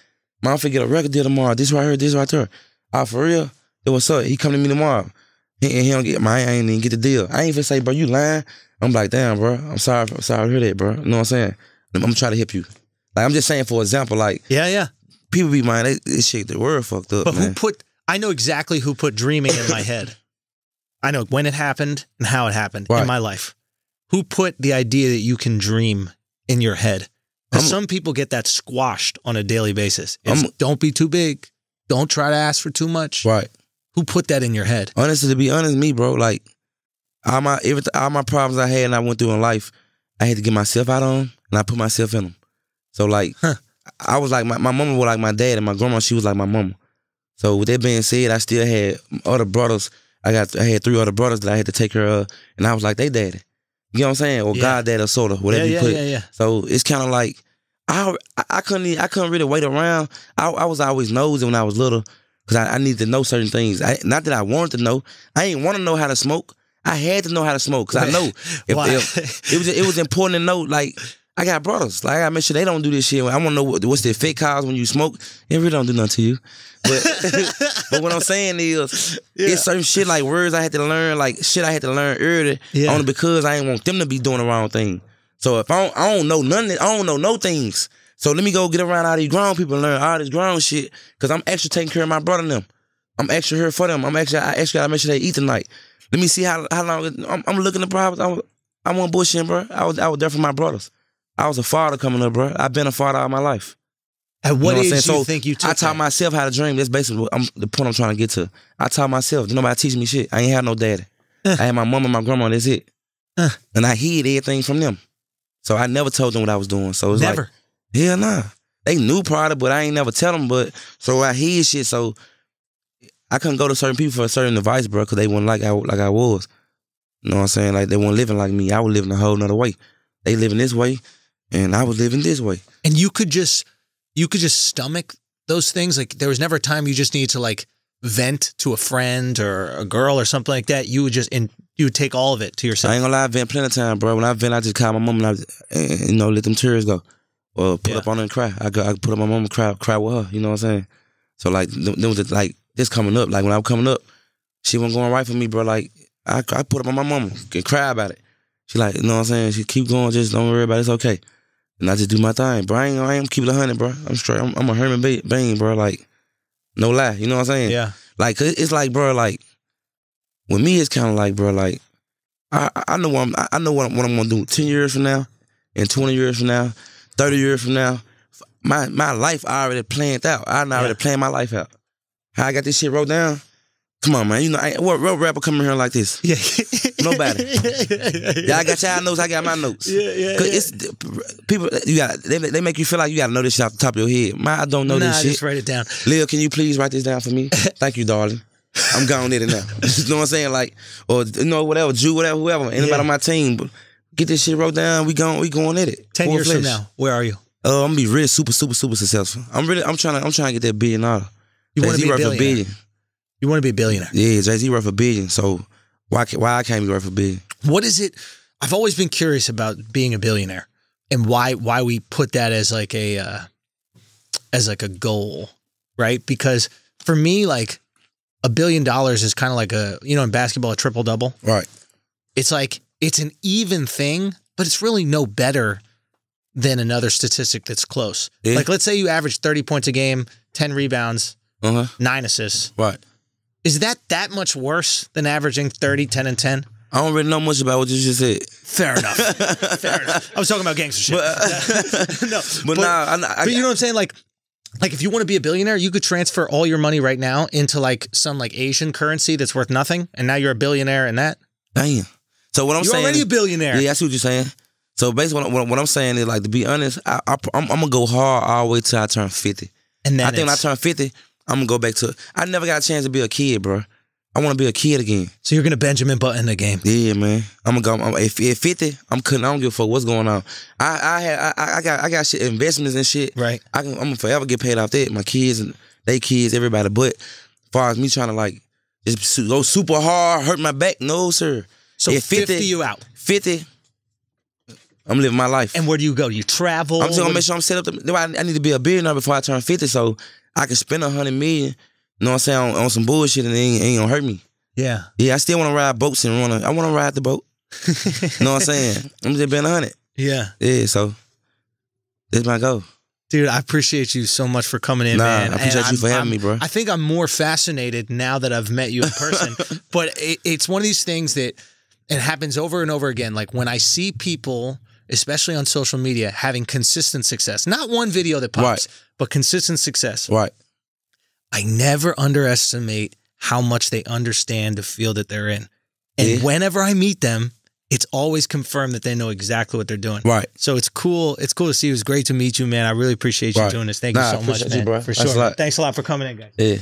man, I'm finna get a record deal tomorrow. This right here, this right there. Ah, for real? Then what's up? He come to me tomorrow. He, he don't get my I ain't even get the deal. I ain't even say, bro, you lying. I'm like, damn, bro. I'm sorry. I'm sorry to hear that, bro. You know what I'm saying? I'm, I'm trying to help you. Like I'm just saying, for example, like Yeah, yeah. people be mind, they, this shit, the world fucked up, But man. who put? I know exactly who put dreaming in my head. I know when it happened and how it happened in my life. Who put the idea that you can dream in your head? Because some people get that squashed on a daily basis. It's, don't be too big. Don't try to ask for too much. right. Who put that in your head? Honestly, to be honest, me, bro, like all my everything, all my problems I had and I went through in life, I had to get myself out on 'em, and I put myself in them. So like, I was like my my mama was like my dad, and my grandma she was like my mama. So with that being said, I still had other brothers. I got I had three other brothers that I had to take care of, and I was like they daddy. You know what I'm saying? Or Yeah. goddad or sort of whatever Yeah, you put. yeah, yeah. So it's kind of like I, I I couldn't I couldn't really wait around. I, I was always nosy when I was little because I, I needed to know certain things. I, not that I wanted to know. I ain't want to know how to smoke. I had to know how to smoke because I know if, if- it was it was important to know. Like I got brothers. Like I gotta make sure they don't do this shit. I want to know what, what's the effect cause when you smoke. It really don't do nothing to you. But but what I'm saying is, it's certain shit like words I had to learn, like shit I had to learn earlier, Yeah. only because I didn't want them to be doing the wrong thing. So if I don't, I don't know none, of- I don't know no things. So let me go get around all these grown people and learn all this grown shit, cause I'm extra taking care of my brother and them. I'm extra here for them. I'm extra, I extra gotta make sure they eat tonight. Let me see how how long it- I'm, I'm looking at problems. I'm, I want bullshit, bro. I was I was there for my brothers. I was a father coming up, bro. I've been a father all my life. At You what know age I'm do saying? you So, think you took I taught that? myself how to dream. That's basically what I'm, the point I'm trying to get to. I taught myself. Nobody teaching me shit. I ain't had no daddy. I had my mom and my grandma. That's it. And I hid everything from them. So I never told them what I was doing. So it's Never. like, hell nah. They knew probably, but I ain't never tell them. But so I hear shit. So I couldn't go to certain people for a certain advice, bro, because they weren't like I like I was. You know what I'm saying? Like they weren't living like me. I was living a whole nother way. They living this way, and I was living this way. and you could just you could just stomach those things like there was never a time you just need to like vent to a friend or a girl or something like that you would just and you would take all of it to yourself I ain't gonna lie, I vent plenty of time, bro. When I vent, I just call my mom and I, you know, let them tears go, or put Yeah. up on her and cry. I go, I put up my mom and cry, cry with her. You know what I'm saying? So like, them was like this coming up. Like when I was coming up, she wasn't going right for me, bro. Like I, I put up on my mama and cry about it. She like, you know what I'm saying? She keep going, just don't worry about it. It's okay. And I just do my thing, bro. I ain't, I ain't keep it hundred, bro. I'm straight. I'm, I'm a Herman Ba- Bain, bro. Like, no lie. You know what I'm saying? yeah Like it's like, bro, like with me, it's kind of like, bro, like I I- know what I'm I- I know what I'm, what I'm gonna do ten years from now, and twenty years from now, thirty years from now. My my life I already planned out. I already Yeah. planned my life out. How I got this shit wrote down. Come on, man. You know, I, what, what rapper coming here like this? yeah Nobody. Y'all got y'all notes. I got my notes. Yeah, yeah, Cause yeah. it's people. You got they, they make you feel like you got to know this shit off the top of your head. Man, I don't know nah, this shit. just write it down Lil, can you please write this down for me? Thank you, darling. I'm gone in it now. you know what I'm saying? Like, or you know, whatever, Jew, whatever, whoever, anybody Yeah. on my team, but get this shit wrote down. We going, we going at it. 10 Full years from now where are you Uh, I'm gonna be real super, super, super successful. I'm really, I'm trying to, I'm trying to get that billion dollar. you want to be a billionaire billion. you want to be a billionaire Yeah, Jay Z worth a billion. So why, why I can't be worth a billion? what is it i've always been curious about being a billionaire and why why we put that as like a uh, as like a goal right because for me like a billion dollars is kind of like a you know in basketball a triple double Right. it's like it's an even thing but it's really no better than another statistic that's close Yeah. like let's say you average 30 points a game 10 rebounds Uh huh. 9 assists Right. is that that much worse than averaging 30 10 and 10 I don't really know much about what you just said. Fair enough. Fair enough. I was talking about gangster shit. But, no, but, nah, I, I, but you know what I'm saying? Like, like if you want to be a billionaire, you could transfer all your money right now into like some like Asian currency that's worth nothing, and now you're a billionaire in that. damn. So what I'm saying. you're saying, already a billionaire. Yeah, I see what you're saying. So basically, what, what, what I'm saying is like to be honest, I, I, I'm, I'm gonna go hard all the way till I turn 50. And then I think when I turn 50, I'm gonna go back to. I never got a chance to be a kid, bro. I want to be a kid again. So you're gonna Benjamin Button the game. Yeah, man. I'm gonna go. I'm, if, if 50, I'm cutting. I don't give a fuck what's going on. I I had I, I got I got shit investments and shit. Right. I can, I'm gonna forever get paid off that. My kids and they kids, everybody. But as far as me trying to like just go super hard, hurt my back, no sir. So Yeah, 50, you out. 50. I'm living my life. And where do you go? You travel. I'm just gonna make sure I'm set up. To, I, I need to be a billionaire before I turn 50, so I can spend a hundred million. You know what I'm saying on, on some bullshit and it ain't, ain't gonna hurt me. Yeah. Yeah, I still want to ride boats and wanna. I want to ride the boat. you know what I'm saying? I'm just being a hundred. Yeah. Yeah, so that's my goal. Dude, I appreciate you so much for coming in, Nah, man. I appreciate And you for I'm- having I'm- me, bro. I think I'm more fascinated now that I've met you in person. but it, it's one of these things that it happens over and over again. Like when I see people, especially on social media, having consistent success, not one video that pops, Right. but consistent success. Right. I never underestimate how much they understand the field that they're in. And Yeah. whenever I meet them, it's always confirmed that they know exactly what they're doing. Right. So it's cool. It's cool to see you. It was great to meet you, man. I really appreciate you Right. doing this. Thank Nah, you so much, you, man. bro. For Thanks sure. a lot. Thanks a lot for coming in, guys. Yeah.